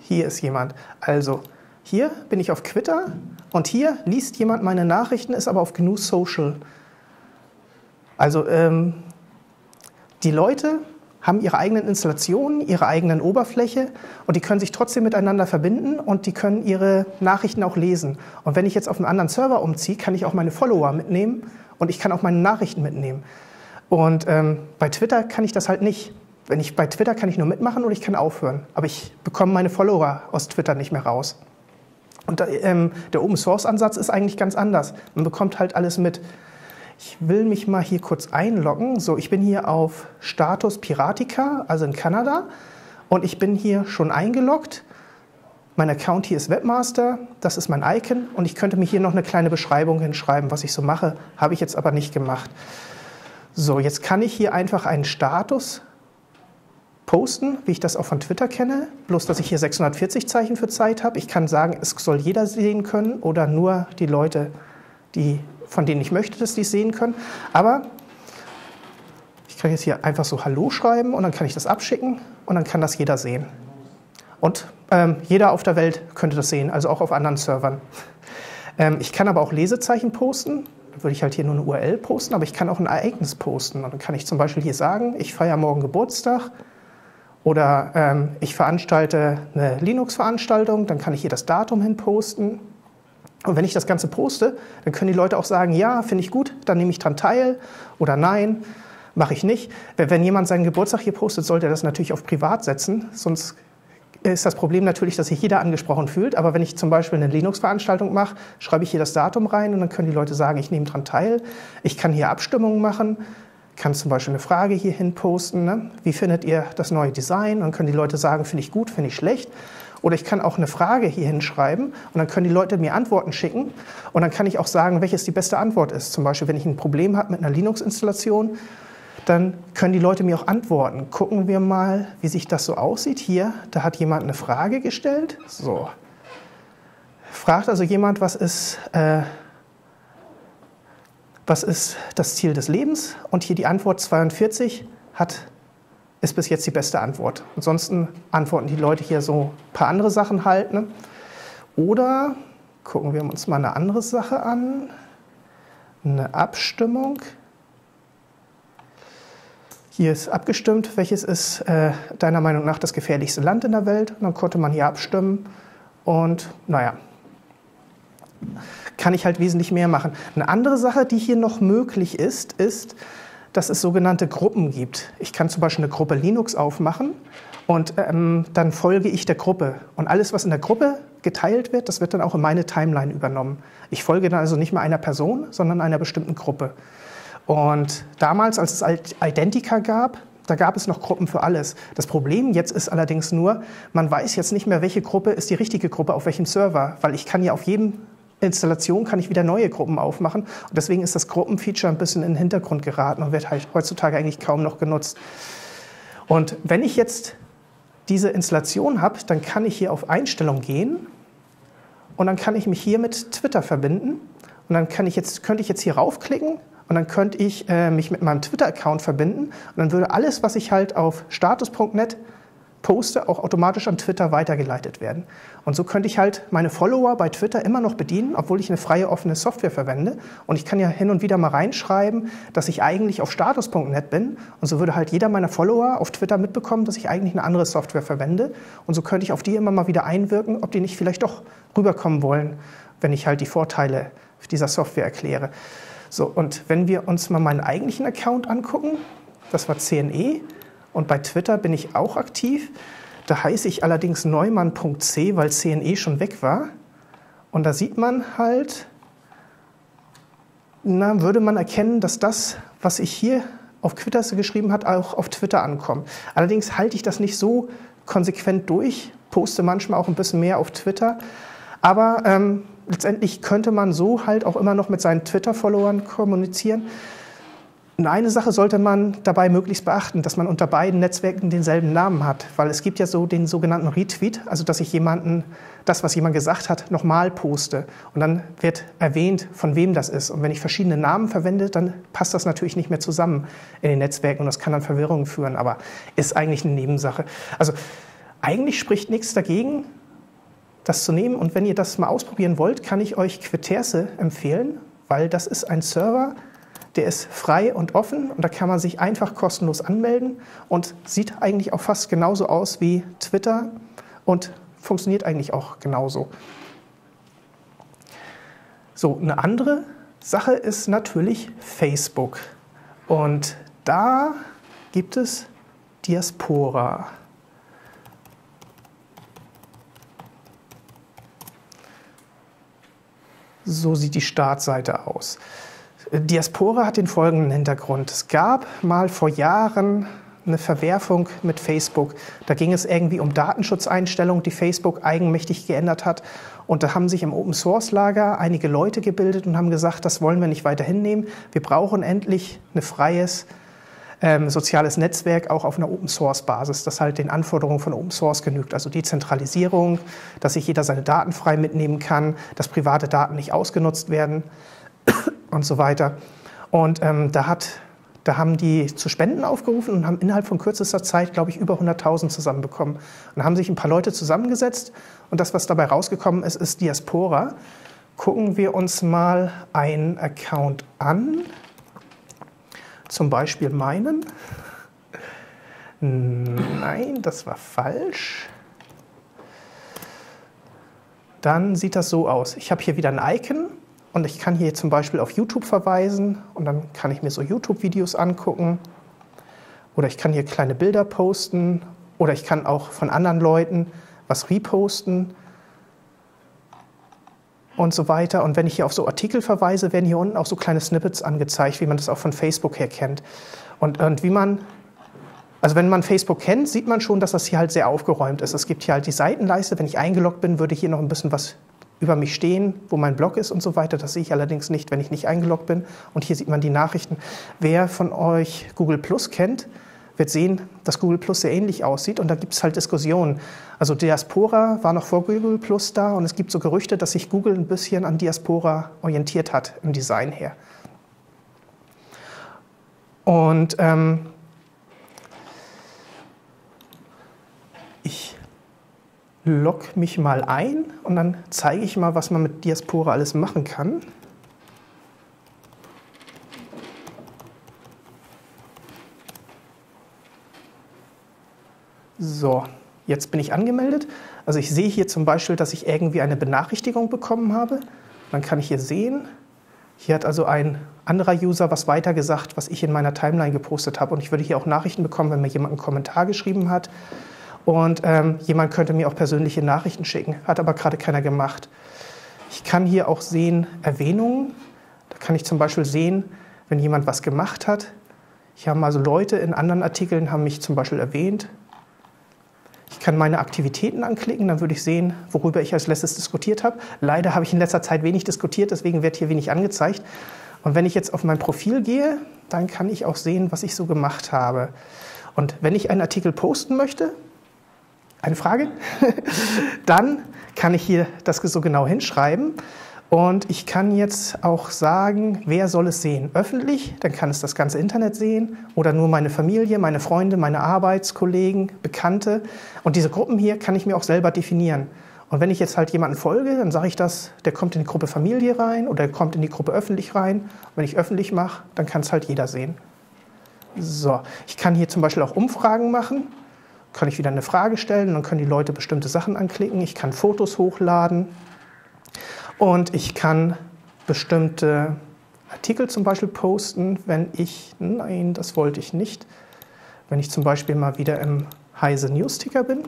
hier ist jemand. Also, hier bin ich auf Twitter und hier liest jemand meine Nachrichten, ist aber auf GNU Social. Also, ähm, die Leute haben ihre eigenen Installationen, ihre eigenen Oberfläche und die können sich trotzdem miteinander verbinden und die können ihre Nachrichten auch lesen. Und wenn ich jetzt auf einen anderen Server umziehe, kann ich auch meine Follower mitnehmen und ich kann auch meine Nachrichten mitnehmen. Und ähm, bei Twitter kann ich das halt nicht. Wenn ich bei Twitter kann ich nur mitmachen oder ich kann aufhören, aber ich bekomme meine Follower aus Twitter nicht mehr raus. Und ähm, der Open Source Ansatz ist eigentlich ganz anders. Man bekommt halt alles mit. Ich will mich mal hier kurz einloggen. So, ich bin hier auf Status Piratica, also in Kanada. Und ich bin hier schon eingeloggt. Mein Account hier ist Webmaster, das ist mein Icon und ich könnte mir hier noch eine kleine Beschreibung hinschreiben, was ich so mache, habe ich jetzt aber nicht gemacht. So, jetzt kann ich hier einfach einen Status posten, wie ich das auch von Twitter kenne, bloß dass ich hier 640 Zeichen für Zeit habe. Ich kann sagen, es soll jeder sehen können oder nur die Leute, die von denen ich möchte, dass die es sehen können. Aber ich kann jetzt hier einfach so Hallo schreiben und dann kann ich das abschicken und dann kann das jeder sehen. Und ähm, jeder auf der Welt könnte das sehen, also auch auf anderen Servern. Ähm, ich kann aber auch Lesezeichen posten. Da würde ich halt hier nur eine URL posten, aber ich kann auch ein Ereignis posten. Und dann kann ich zum Beispiel hier sagen, ich feiere morgen Geburtstag oder ähm, ich veranstalte eine Linux-Veranstaltung. Dann kann ich hier das Datum hin posten Und wenn ich das Ganze poste, dann können die Leute auch sagen, ja, finde ich gut, dann nehme ich dran teil oder nein, mache ich nicht. Wenn jemand seinen Geburtstag hier postet, sollte er das natürlich auf privat setzen, sonst ist das Problem natürlich, dass sich jeder angesprochen fühlt. Aber wenn ich zum Beispiel eine Linux-Veranstaltung mache, schreibe ich hier das Datum rein und dann können die Leute sagen, ich nehme daran teil. Ich kann hier Abstimmungen machen, kann zum Beispiel eine Frage hier hin posten. Ne? Wie findet ihr das neue Design? Dann können die Leute sagen, finde ich gut, finde ich schlecht. Oder ich kann auch eine Frage hier hinschreiben und dann können die Leute mir Antworten schicken. Und dann kann ich auch sagen, welches die beste Antwort ist. Zum Beispiel, wenn ich ein Problem habe mit einer Linux-Installation, dann können die Leute mir auch antworten. Gucken wir mal, wie sich das so aussieht. Hier, da hat jemand eine Frage gestellt. So. Fragt also jemand, was ist, äh, was ist das Ziel des Lebens? Und hier die Antwort 42 hat ist bis jetzt die beste Antwort. Ansonsten antworten die Leute hier so ein paar andere Sachen halt. Ne? Oder gucken wir uns mal eine andere Sache an. Eine Abstimmung. Hier ist abgestimmt, welches ist äh, deiner Meinung nach das gefährlichste Land in der Welt. Und dann konnte man hier abstimmen. Und naja, kann ich halt wesentlich mehr machen. Eine andere Sache, die hier noch möglich ist, ist, dass es sogenannte Gruppen gibt. Ich kann zum Beispiel eine Gruppe Linux aufmachen und ähm, dann folge ich der Gruppe. Und alles, was in der Gruppe geteilt wird, das wird dann auch in meine Timeline übernommen. Ich folge dann also nicht mehr einer Person, sondern einer bestimmten Gruppe. Und damals, als es Identica gab, da gab es noch Gruppen für alles. Das Problem jetzt ist allerdings nur, man weiß jetzt nicht mehr, welche Gruppe ist die richtige Gruppe auf welchem Server, weil ich kann ja auf jedem Installation kann ich wieder neue Gruppen aufmachen. Und deswegen ist das Gruppenfeature ein bisschen in den Hintergrund geraten und wird halt heutzutage eigentlich kaum noch genutzt. Und wenn ich jetzt diese Installation habe, dann kann ich hier auf Einstellung gehen und dann kann ich mich hier mit Twitter verbinden. Und dann kann ich jetzt, könnte ich jetzt hier raufklicken und dann könnte ich äh, mich mit meinem Twitter-Account verbinden und dann würde alles, was ich halt auf status.net poste, auch automatisch an Twitter weitergeleitet werden. Und so könnte ich halt meine Follower bei Twitter immer noch bedienen, obwohl ich eine freie offene Software verwende. Und ich kann ja hin und wieder mal reinschreiben, dass ich eigentlich auf status.net bin. Und so würde halt jeder meiner Follower auf Twitter mitbekommen, dass ich eigentlich eine andere Software verwende. Und so könnte ich auf die immer mal wieder einwirken, ob die nicht vielleicht doch rüberkommen wollen, wenn ich halt die Vorteile dieser Software erkläre. So, und wenn wir uns mal meinen eigentlichen Account angucken, das war CNE, und bei Twitter bin ich auch aktiv. Da heiße ich allerdings neumann.c, weil CNE schon weg war. Und da sieht man halt, na, würde man erkennen, dass das, was ich hier auf Twitter geschrieben habe, auch auf Twitter ankommt. Allerdings halte ich das nicht so konsequent durch, poste manchmal auch ein bisschen mehr auf Twitter. Aber ähm, letztendlich könnte man so halt auch immer noch mit seinen Twitter-Followern kommunizieren. Und eine Sache sollte man dabei möglichst beachten, dass man unter beiden Netzwerken denselben Namen hat, weil es gibt ja so den sogenannten Retweet, also dass ich jemanden das, was jemand gesagt hat, nochmal poste. Und dann wird erwähnt, von wem das ist. Und wenn ich verschiedene Namen verwende, dann passt das natürlich nicht mehr zusammen in den Netzwerken. Und das kann dann Verwirrungen führen, aber ist eigentlich eine Nebensache. Also eigentlich spricht nichts dagegen, das zu nehmen. Und wenn ihr das mal ausprobieren wollt, kann ich euch Quiterse empfehlen, weil das ist ein Server, der ist frei und offen und da kann man sich einfach kostenlos anmelden und sieht eigentlich auch fast genauso aus wie Twitter und funktioniert eigentlich auch genauso. So, eine andere Sache ist natürlich Facebook. Und da gibt es Diaspora. So sieht die Startseite aus. Diaspora hat den folgenden Hintergrund. Es gab mal vor Jahren eine Verwerfung mit Facebook. Da ging es irgendwie um Datenschutzeinstellungen, die Facebook eigenmächtig geändert hat. Und da haben sich im Open Source Lager einige Leute gebildet und haben gesagt, das wollen wir nicht weiter hinnehmen. Wir brauchen endlich ein freies ähm, soziales Netzwerk auch auf einer Open Source Basis, das halt den Anforderungen von Open Source genügt. Also Dezentralisierung, dass sich jeder seine Daten frei mitnehmen kann, dass private Daten nicht ausgenutzt werden [COUGHS] und so weiter. Und ähm, da, hat, da haben die zu Spenden aufgerufen und haben innerhalb von kürzester Zeit, glaube ich, über 100.000 zusammenbekommen. Und haben sich ein paar Leute zusammengesetzt und das, was dabei rausgekommen ist, ist Diaspora. Gucken wir uns mal einen Account an, zum Beispiel meinen. Nein, das war falsch. dann sieht das so aus. Ich habe hier wieder ein Icon und ich kann hier zum Beispiel auf YouTube verweisen und dann kann ich mir so YouTube-Videos angucken. Oder ich kann hier kleine Bilder posten oder ich kann auch von anderen Leuten was reposten und so weiter. Und wenn ich hier auf so Artikel verweise, werden hier unten auch so kleine Snippets angezeigt, wie man das auch von Facebook her kennt. Und, und wie man, also wenn man Facebook kennt, sieht man schon, dass das hier halt sehr aufgeräumt ist. Es gibt hier halt die Seitenleiste. Wenn ich eingeloggt bin, würde hier noch ein bisschen was über mich stehen, wo mein Blog ist und so weiter. Das sehe ich allerdings nicht, wenn ich nicht eingeloggt bin. Und hier sieht man die Nachrichten. Wer von euch Google Plus kennt, wird sehen, dass Google Plus sehr ähnlich aussieht und da gibt es halt Diskussionen. Also Diaspora war noch vor Google Plus da und es gibt so Gerüchte, dass sich Google ein bisschen an Diaspora orientiert hat im Design her. Und ähm, ich log mich mal ein und dann zeige ich mal, was man mit Diaspora alles machen kann. So, jetzt bin ich angemeldet. Also ich sehe hier zum Beispiel, dass ich irgendwie eine Benachrichtigung bekommen habe. Dann kann ich hier sehen, hier hat also ein anderer User was weitergesagt, was ich in meiner Timeline gepostet habe. Und ich würde hier auch Nachrichten bekommen, wenn mir jemand einen Kommentar geschrieben hat. Und ähm, jemand könnte mir auch persönliche Nachrichten schicken, hat aber gerade keiner gemacht. Ich kann hier auch sehen Erwähnungen. Da kann ich zum Beispiel sehen, wenn jemand was gemacht hat. Hier haben also Leute in anderen Artikeln haben mich zum Beispiel erwähnt. Ich kann meine Aktivitäten anklicken, dann würde ich sehen, worüber ich als letztes diskutiert habe. Leider habe ich in letzter Zeit wenig diskutiert, deswegen wird hier wenig angezeigt. Und wenn ich jetzt auf mein Profil gehe, dann kann ich auch sehen, was ich so gemacht habe. Und wenn ich einen Artikel posten möchte, eine Frage, [LAUGHS] dann kann ich hier das so genau hinschreiben. Und ich kann jetzt auch sagen, wer soll es sehen? Öffentlich, dann kann es das ganze Internet sehen oder nur meine Familie, meine Freunde, meine Arbeitskollegen, Bekannte. Und diese Gruppen hier kann ich mir auch selber definieren. Und wenn ich jetzt halt jemanden folge, dann sage ich das, der kommt in die Gruppe Familie rein oder der kommt in die Gruppe öffentlich rein. Und wenn ich öffentlich mache, dann kann es halt jeder sehen. So, ich kann hier zum Beispiel auch Umfragen machen. Kann ich wieder eine Frage stellen, dann können die Leute bestimmte Sachen anklicken. Ich kann Fotos hochladen. Und ich kann bestimmte Artikel zum Beispiel posten, wenn ich, nein, das wollte ich nicht, wenn ich zum Beispiel mal wieder im Heise Newsticker bin.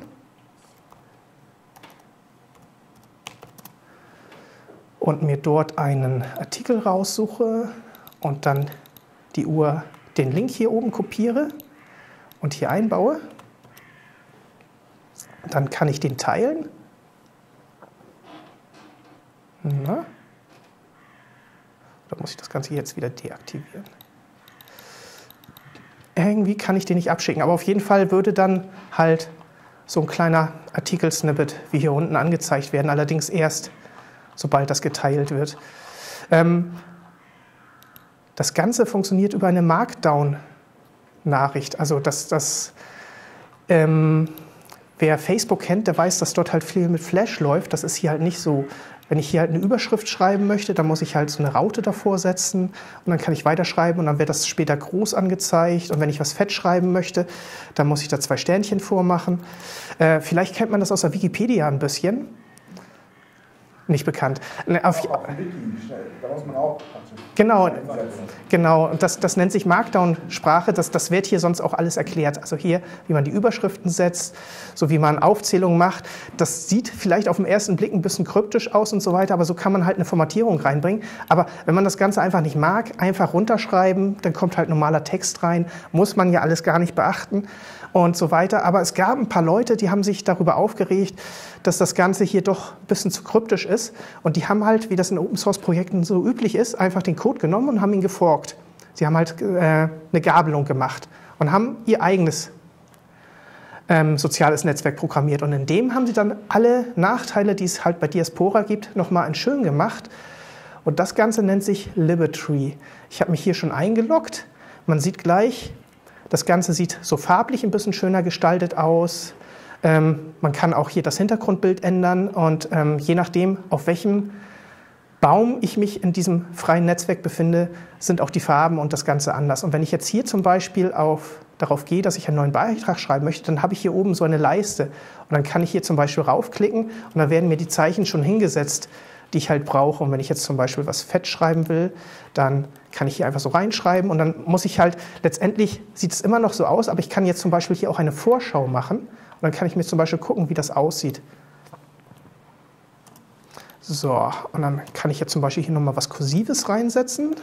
Und mir dort einen Artikel raussuche und dann die Uhr, den Link hier oben kopiere und hier einbaue. Dann kann ich den teilen na? Oder muss ich das Ganze jetzt wieder deaktivieren? Irgendwie kann ich den nicht abschicken, aber auf jeden Fall würde dann halt so ein kleiner Artikel-Snippet wie hier unten angezeigt werden, allerdings erst, sobald das geteilt wird. Ähm, das Ganze funktioniert über eine Markdown-Nachricht. Also das, das ähm, wer Facebook kennt, der weiß, dass dort halt viel mit Flash läuft. Das ist hier halt nicht so. Wenn ich hier halt eine Überschrift schreiben möchte, dann muss ich halt so eine Raute davor setzen und dann kann ich weiterschreiben und dann wird das später groß angezeigt. Und wenn ich was fett schreiben möchte, dann muss ich da zwei Sternchen vormachen. Äh, vielleicht kennt man das aus der Wikipedia ein bisschen nicht bekannt. Ne, auf, genau, genau. Und das, das nennt sich Markdown-Sprache. Das, das wird hier sonst auch alles erklärt. Also hier, wie man die Überschriften setzt, so wie man Aufzählungen macht. Das sieht vielleicht auf den ersten Blick ein bisschen kryptisch aus und so weiter, aber so kann man halt eine Formatierung reinbringen. Aber wenn man das Ganze einfach nicht mag, einfach runterschreiben, dann kommt halt normaler Text rein. Muss man ja alles gar nicht beachten und so weiter. Aber es gab ein paar Leute, die haben sich darüber aufgeregt, dass das Ganze hier doch ein bisschen zu kryptisch ist. Und die haben halt, wie das in Open Source Projekten so üblich ist, einfach den Code genommen und haben ihn geforkt. Sie haben halt äh, eine Gabelung gemacht und haben ihr eigenes ähm, soziales Netzwerk programmiert. Und in dem haben sie dann alle Nachteile, die es halt bei Diaspora gibt, nochmal in schön gemacht. Und das Ganze nennt sich Libertree. Ich habe mich hier schon eingeloggt. Man sieht gleich, das Ganze sieht so farblich ein bisschen schöner gestaltet aus. Ähm, man kann auch hier das Hintergrundbild ändern und ähm, je nachdem, auf welchem Baum ich mich in diesem freien Netzwerk befinde, sind auch die Farben und das Ganze anders. Und wenn ich jetzt hier zum Beispiel auf, darauf gehe, dass ich einen neuen Beitrag schreiben möchte, dann habe ich hier oben so eine Leiste. Und dann kann ich hier zum Beispiel raufklicken und dann werden mir die Zeichen schon hingesetzt, die ich halt brauche. Und wenn ich jetzt zum Beispiel was fett schreiben will, dann kann ich hier einfach so reinschreiben und dann muss ich halt, letztendlich sieht es immer noch so aus, aber ich kann jetzt zum Beispiel hier auch eine Vorschau machen dann kann ich mir zum Beispiel gucken, wie das aussieht. So, und dann kann ich jetzt zum Beispiel hier nochmal was Kursives reinsetzen.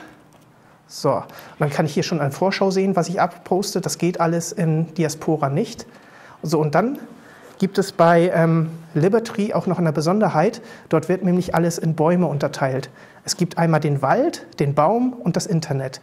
So, und dann kann ich hier schon eine Vorschau sehen, was ich abposte. Das geht alles in Diaspora nicht. So, und dann gibt es bei ähm, Liberty auch noch eine Besonderheit. Dort wird nämlich alles in Bäume unterteilt. Es gibt einmal den Wald, den Baum und das Internet.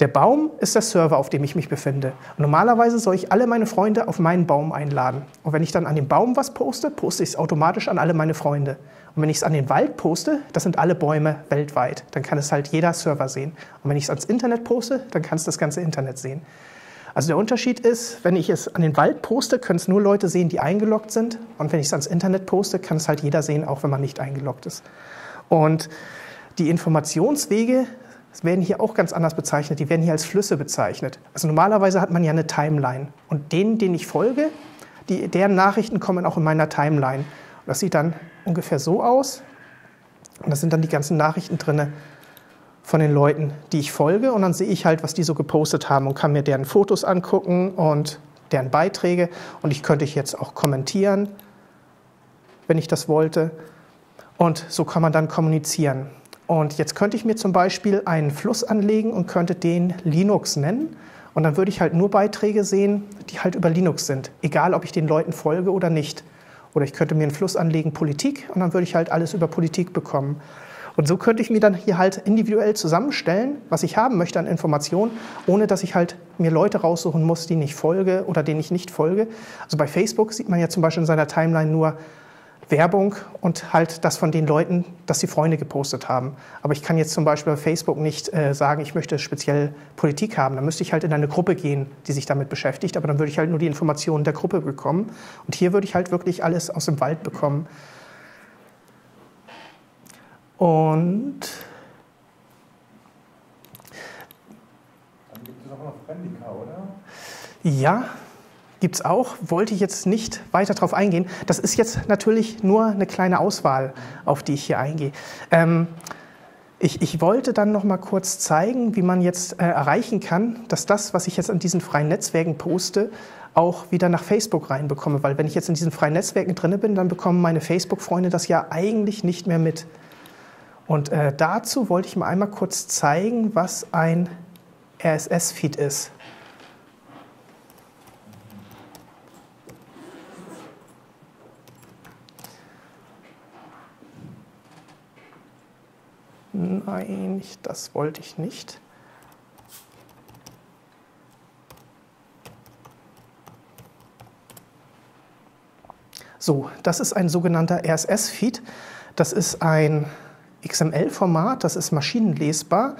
Der Baum ist der Server, auf dem ich mich befinde. Normalerweise soll ich alle meine Freunde auf meinen Baum einladen. Und wenn ich dann an dem Baum was poste, poste ich es automatisch an alle meine Freunde. Und wenn ich es an den Wald poste, das sind alle Bäume weltweit. Dann kann es halt jeder Server sehen. Und wenn ich es ans Internet poste, dann kann es das ganze Internet sehen. Also der Unterschied ist, wenn ich es an den Wald poste, können es nur Leute sehen, die eingeloggt sind. Und wenn ich es ans Internet poste, kann es halt jeder sehen, auch wenn man nicht eingeloggt ist. Und die Informationswege werden hier auch ganz anders bezeichnet. Die werden hier als Flüsse bezeichnet. Also normalerweise hat man ja eine Timeline. Und denen, denen ich folge, die, deren Nachrichten kommen auch in meiner Timeline. Und das sieht dann ungefähr so aus. Und da sind dann die ganzen Nachrichten drin von den Leuten, die ich folge. Und dann sehe ich halt, was die so gepostet haben und kann mir deren Fotos angucken und deren Beiträge. Und ich könnte jetzt auch kommentieren, wenn ich das wollte. Und so kann man dann kommunizieren. Und jetzt könnte ich mir zum Beispiel einen Fluss anlegen und könnte den Linux nennen. Und dann würde ich halt nur Beiträge sehen, die halt über Linux sind, egal ob ich den Leuten folge oder nicht. Oder ich könnte mir einen Fluss anlegen, Politik, und dann würde ich halt alles über Politik bekommen. Und so könnte ich mir dann hier halt individuell zusammenstellen, was ich haben möchte an Informationen, ohne dass ich halt mir Leute raussuchen muss, denen ich folge oder denen ich nicht folge. Also bei Facebook sieht man ja zum Beispiel in seiner Timeline nur Werbung und halt das von den Leuten, dass die Freunde gepostet haben. Aber ich kann jetzt zum Beispiel bei Facebook nicht äh, sagen, ich möchte speziell Politik haben. Da müsste ich halt in eine Gruppe gehen, die sich damit beschäftigt. Aber dann würde ich halt nur die Informationen der Gruppe bekommen. Und hier würde ich halt wirklich alles aus dem Wald bekommen. Und dann gibt es auch noch Friendica, oder? Ja, gibt es auch, wollte ich jetzt nicht weiter darauf eingehen. Das ist jetzt natürlich nur eine kleine Auswahl, auf die ich hier eingehe. Ähm, ich, ich, wollte dann noch mal kurz zeigen, wie man jetzt äh, erreichen kann, dass das, was ich jetzt an diesen freien Netzwerken poste, auch wieder nach Facebook reinbekomme. Weil wenn ich jetzt in diesen freien Netzwerken drin bin, dann bekommen meine Facebook-Freunde das ja eigentlich nicht mehr mit. Und äh, dazu wollte ich mal einmal kurz zeigen, was ein RSS-Feed ist. Nein, das wollte ich nicht. So, das ist ein sogenannter RSS-Feed. Das ist ein XML-Format, das ist maschinenlesbar.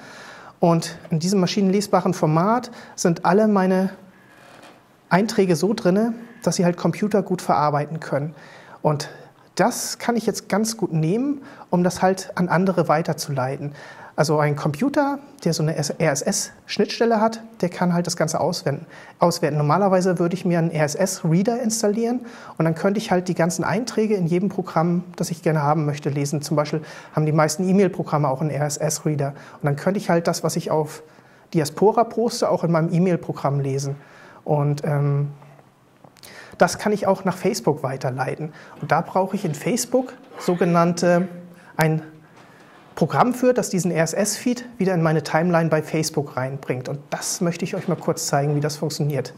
Und in diesem maschinenlesbaren Format sind alle meine Einträge so drin, dass sie halt Computer gut verarbeiten können. Und das kann ich jetzt ganz gut nehmen, um das halt an andere weiterzuleiten. Also ein Computer, der so eine RSS-Schnittstelle hat, der kann halt das Ganze auswerten. auswerten. Normalerweise würde ich mir einen RSS-Reader installieren und dann könnte ich halt die ganzen Einträge in jedem Programm, das ich gerne haben möchte, lesen. Zum Beispiel haben die meisten E-Mail-Programme auch einen RSS-Reader. Und dann könnte ich halt das, was ich auf Diaspora poste, auch in meinem E-Mail-Programm lesen. Und ähm, das kann ich auch nach Facebook weiterleiten. Und da brauche ich in Facebook sogenannte ein Programm für, das diesen RSS-Feed wieder in meine Timeline bei Facebook reinbringt. Und das möchte ich euch mal kurz zeigen, wie das funktioniert.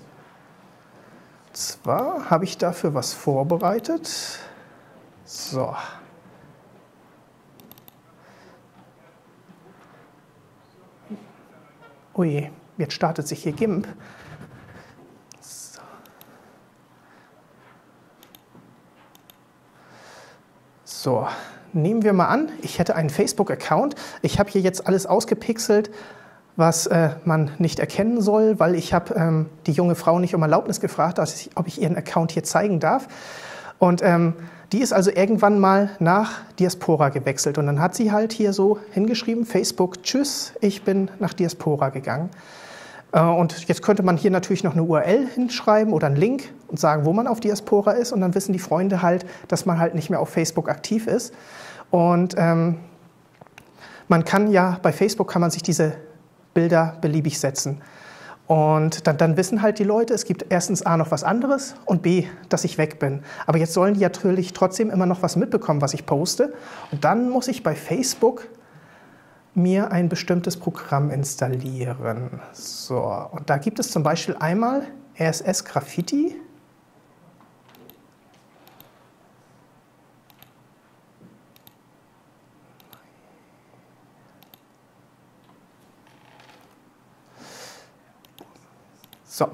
Und zwar habe ich dafür was vorbereitet. So. Ui, jetzt startet sich hier GIMP. So, nehmen wir mal an, ich hätte einen Facebook-Account. Ich habe hier jetzt alles ausgepixelt, was äh, man nicht erkennen soll, weil ich habe ähm, die junge Frau nicht um Erlaubnis gefragt, ich, ob ich ihren Account hier zeigen darf. Und ähm, die ist also irgendwann mal nach Diaspora gewechselt. Und dann hat sie halt hier so hingeschrieben, Facebook, tschüss, ich bin nach Diaspora gegangen. Äh, und jetzt könnte man hier natürlich noch eine URL hinschreiben oder einen Link und sagen, wo man auf Diaspora ist. Und dann wissen die Freunde halt, dass man halt nicht mehr auf Facebook aktiv ist. Und ähm, man kann ja, bei Facebook kann man sich diese Bilder beliebig setzen. Und dann, dann, wissen halt die Leute, es gibt erstens A noch was anderes und B, dass ich weg bin. Aber jetzt sollen die natürlich trotzdem immer noch was mitbekommen, was ich poste. Und dann muss ich bei Facebook mir ein bestimmtes Programm installieren. So, und da gibt es zum Beispiel einmal RSS Graffiti. So,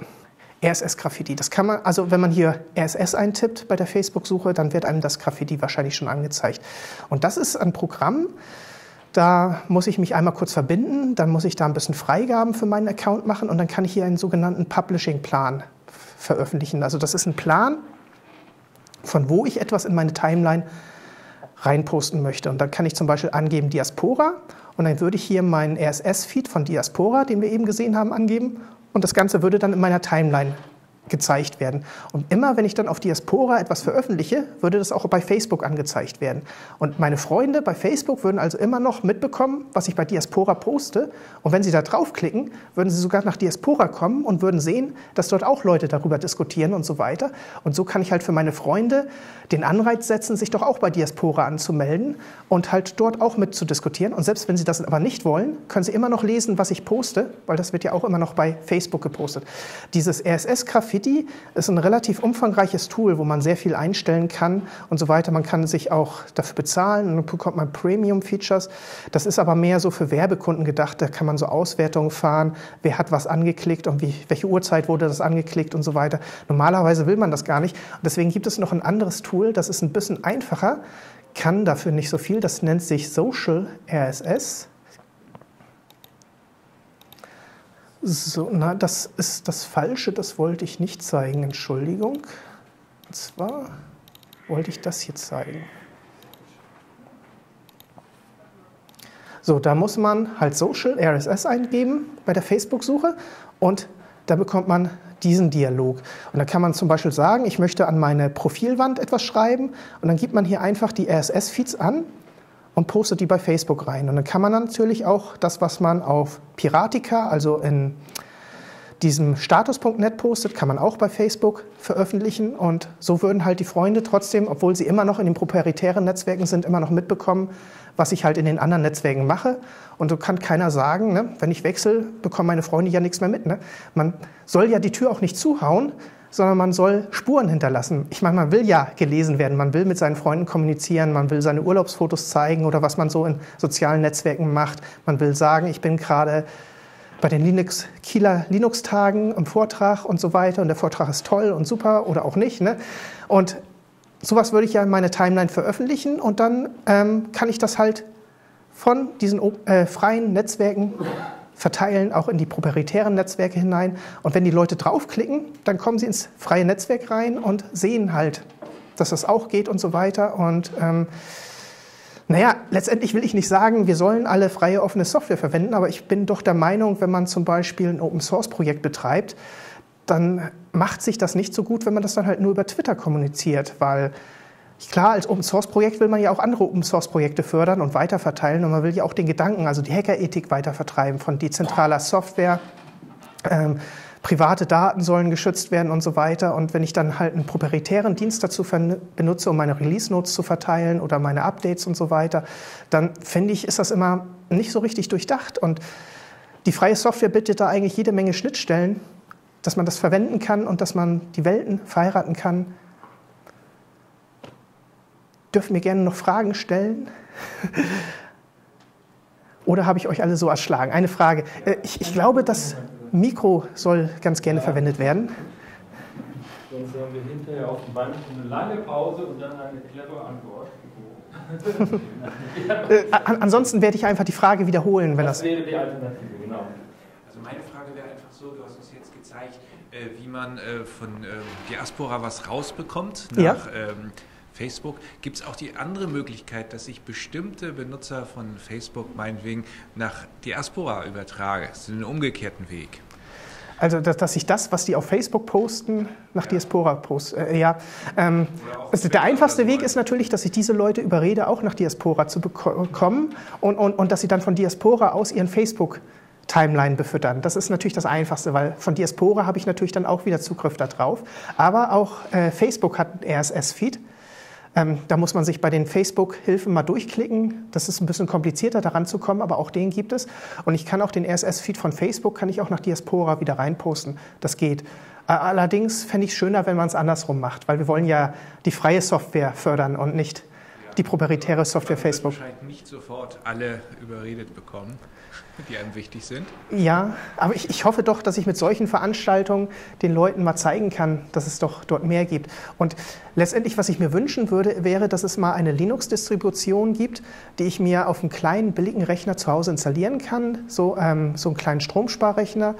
RSS Graffiti. Das kann man, also wenn man hier RSS eintippt bei der Facebook-Suche, dann wird einem das Graffiti wahrscheinlich schon angezeigt. Und das ist ein Programm, da muss ich mich einmal kurz verbinden, dann muss ich da ein bisschen Freigaben für meinen Account machen und dann kann ich hier einen sogenannten Publishing-Plan veröffentlichen. Also das ist ein Plan, von wo ich etwas in meine Timeline reinposten möchte. Und dann kann ich zum Beispiel angeben Diaspora und dann würde ich hier meinen RSS-Feed von Diaspora, den wir eben gesehen haben, angeben und das Ganze würde dann in meiner Timeline gezeigt werden. Und immer wenn ich dann auf Diaspora etwas veröffentliche, würde das auch bei Facebook angezeigt werden. Und meine Freunde bei Facebook würden also immer noch mitbekommen, was ich bei Diaspora poste. Und wenn sie da draufklicken, würden sie sogar nach Diaspora kommen und würden sehen, dass dort auch Leute darüber diskutieren und so weiter. Und so kann ich halt für meine Freunde den Anreiz setzen, sich doch auch bei Diaspora anzumelden und halt dort auch mitzudiskutieren. Und selbst wenn sie das aber nicht wollen, können sie immer noch lesen, was ich poste, weil das wird ja auch immer noch bei Facebook gepostet. Dieses RSS-Graffiti City ist ein relativ umfangreiches Tool, wo man sehr viel einstellen kann und so weiter. Man kann sich auch dafür bezahlen und dann bekommt man Premium-Features. Das ist aber mehr so für Werbekunden gedacht. Da kann man so Auswertungen fahren, wer hat was angeklickt und wie, welche Uhrzeit wurde das angeklickt und so weiter. Normalerweise will man das gar nicht. Und deswegen gibt es noch ein anderes Tool, das ist ein bisschen einfacher, kann dafür nicht so viel. Das nennt sich Social RSS. So, na, das ist das Falsche, das wollte ich nicht zeigen, Entschuldigung. Und zwar wollte ich das hier zeigen. So, da muss man halt Social RSS eingeben bei der Facebook-Suche und da bekommt man diesen Dialog. Und da kann man zum Beispiel sagen, ich möchte an meine Profilwand etwas schreiben und dann gibt man hier einfach die RSS-Feeds an und postet die bei Facebook rein. Und dann kann man natürlich auch das, was man auf Piratica, also in diesem Status.net postet, kann man auch bei Facebook veröffentlichen. Und so würden halt die Freunde trotzdem, obwohl sie immer noch in den proprietären Netzwerken sind, immer noch mitbekommen, was ich halt in den anderen Netzwerken mache. Und so kann keiner sagen, ne, wenn ich wechsle, bekommen meine Freunde ja nichts mehr mit. Ne? Man soll ja die Tür auch nicht zuhauen, sondern man soll Spuren hinterlassen. Ich meine, man will ja gelesen werden, man will mit seinen Freunden kommunizieren, man will seine Urlaubsfotos zeigen oder was man so in sozialen Netzwerken macht. Man will sagen, ich bin gerade bei den Linux, Kieler Linux-Tagen im Vortrag und so weiter und der Vortrag ist toll und super oder auch nicht. Ne? Und sowas würde ich ja in meine Timeline veröffentlichen und dann ähm, kann ich das halt von diesen äh, freien Netzwerken verteilen, auch in die proprietären Netzwerke hinein. Und wenn die Leute draufklicken, dann kommen sie ins freie Netzwerk rein und sehen halt, dass das auch geht und so weiter. Und ähm, naja, letztendlich will ich nicht sagen, wir sollen alle freie offene Software verwenden, aber ich bin doch der Meinung, wenn man zum Beispiel ein Open-Source-Projekt betreibt, dann macht sich das nicht so gut, wenn man das dann halt nur über Twitter kommuniziert, weil Klar, als Open-Source-Projekt will man ja auch andere Open-Source-Projekte fördern und weiterverteilen und man will ja auch den Gedanken, also die Hackerethik weitervertreiben von dezentraler Software. Ähm, private Daten sollen geschützt werden und so weiter. Und wenn ich dann halt einen proprietären Dienst dazu benutze, um meine Release-Notes zu verteilen oder meine Updates und so weiter, dann finde ich, ist das immer nicht so richtig durchdacht. Und die freie Software bietet da eigentlich jede Menge Schnittstellen, dass man das verwenden kann und dass man die Welten verheiraten kann dürfen mir gerne noch Fragen stellen. [LAUGHS] Oder habe ich euch alle so erschlagen? Eine Frage. Äh, ich, ich glaube, das Mikro soll ganz gerne ja. verwendet werden. Sonst haben wir hinterher auf dem Band eine lange Pause und dann eine clevere Antwort. [LAUGHS] [LAUGHS] äh, ansonsten werde ich einfach die Frage wiederholen, wenn das. Das wäre die Alternative, genau. Also meine Frage wäre einfach so: Du hast uns jetzt gezeigt, äh, wie man äh, von ähm, Diaspora was rausbekommt nach ja. ähm, Facebook. Gibt es auch die andere Möglichkeit, dass ich bestimmte Benutzer von Facebook meinetwegen nach Diaspora übertrage? Das ist ein umgekehrten Weg. Also, dass, dass ich das, was die auf Facebook posten, nach ja. Diaspora poste. Äh, ja. Ähm, also der einfachste Weg ist natürlich, dass ich diese Leute überrede, auch nach Diaspora zu bekommen und, und, und dass sie dann von Diaspora aus ihren Facebook Timeline befüttern. Das ist natürlich das Einfachste, weil von Diaspora habe ich natürlich dann auch wieder Zugriff darauf. Aber auch äh, Facebook hat einen RSS-Feed. Ähm, da muss man sich bei den Facebook-Hilfen mal durchklicken. Das ist ein bisschen komplizierter, daran zu kommen, aber auch den gibt es. Und ich kann auch den RSS-Feed von Facebook, kann ich auch nach Diaspora wieder reinposten. Das geht. Äh, allerdings fände ich es schöner, wenn man es andersrum macht, weil wir wollen ja die freie Software fördern und nicht die proprietäre Software Facebook. wahrscheinlich nicht sofort alle überredet bekommen die einem wichtig sind? Ja, aber ich, ich, hoffe doch, dass ich mit solchen Veranstaltungen den Leuten mal zeigen kann, dass es doch dort mehr gibt. Und letztendlich, was ich mir wünschen würde, wäre, dass es mal eine Linux-Distribution gibt, die ich mir auf einem kleinen, billigen Rechner zu Hause installieren kann, so, ähm, so einen kleinen Stromsparrechner.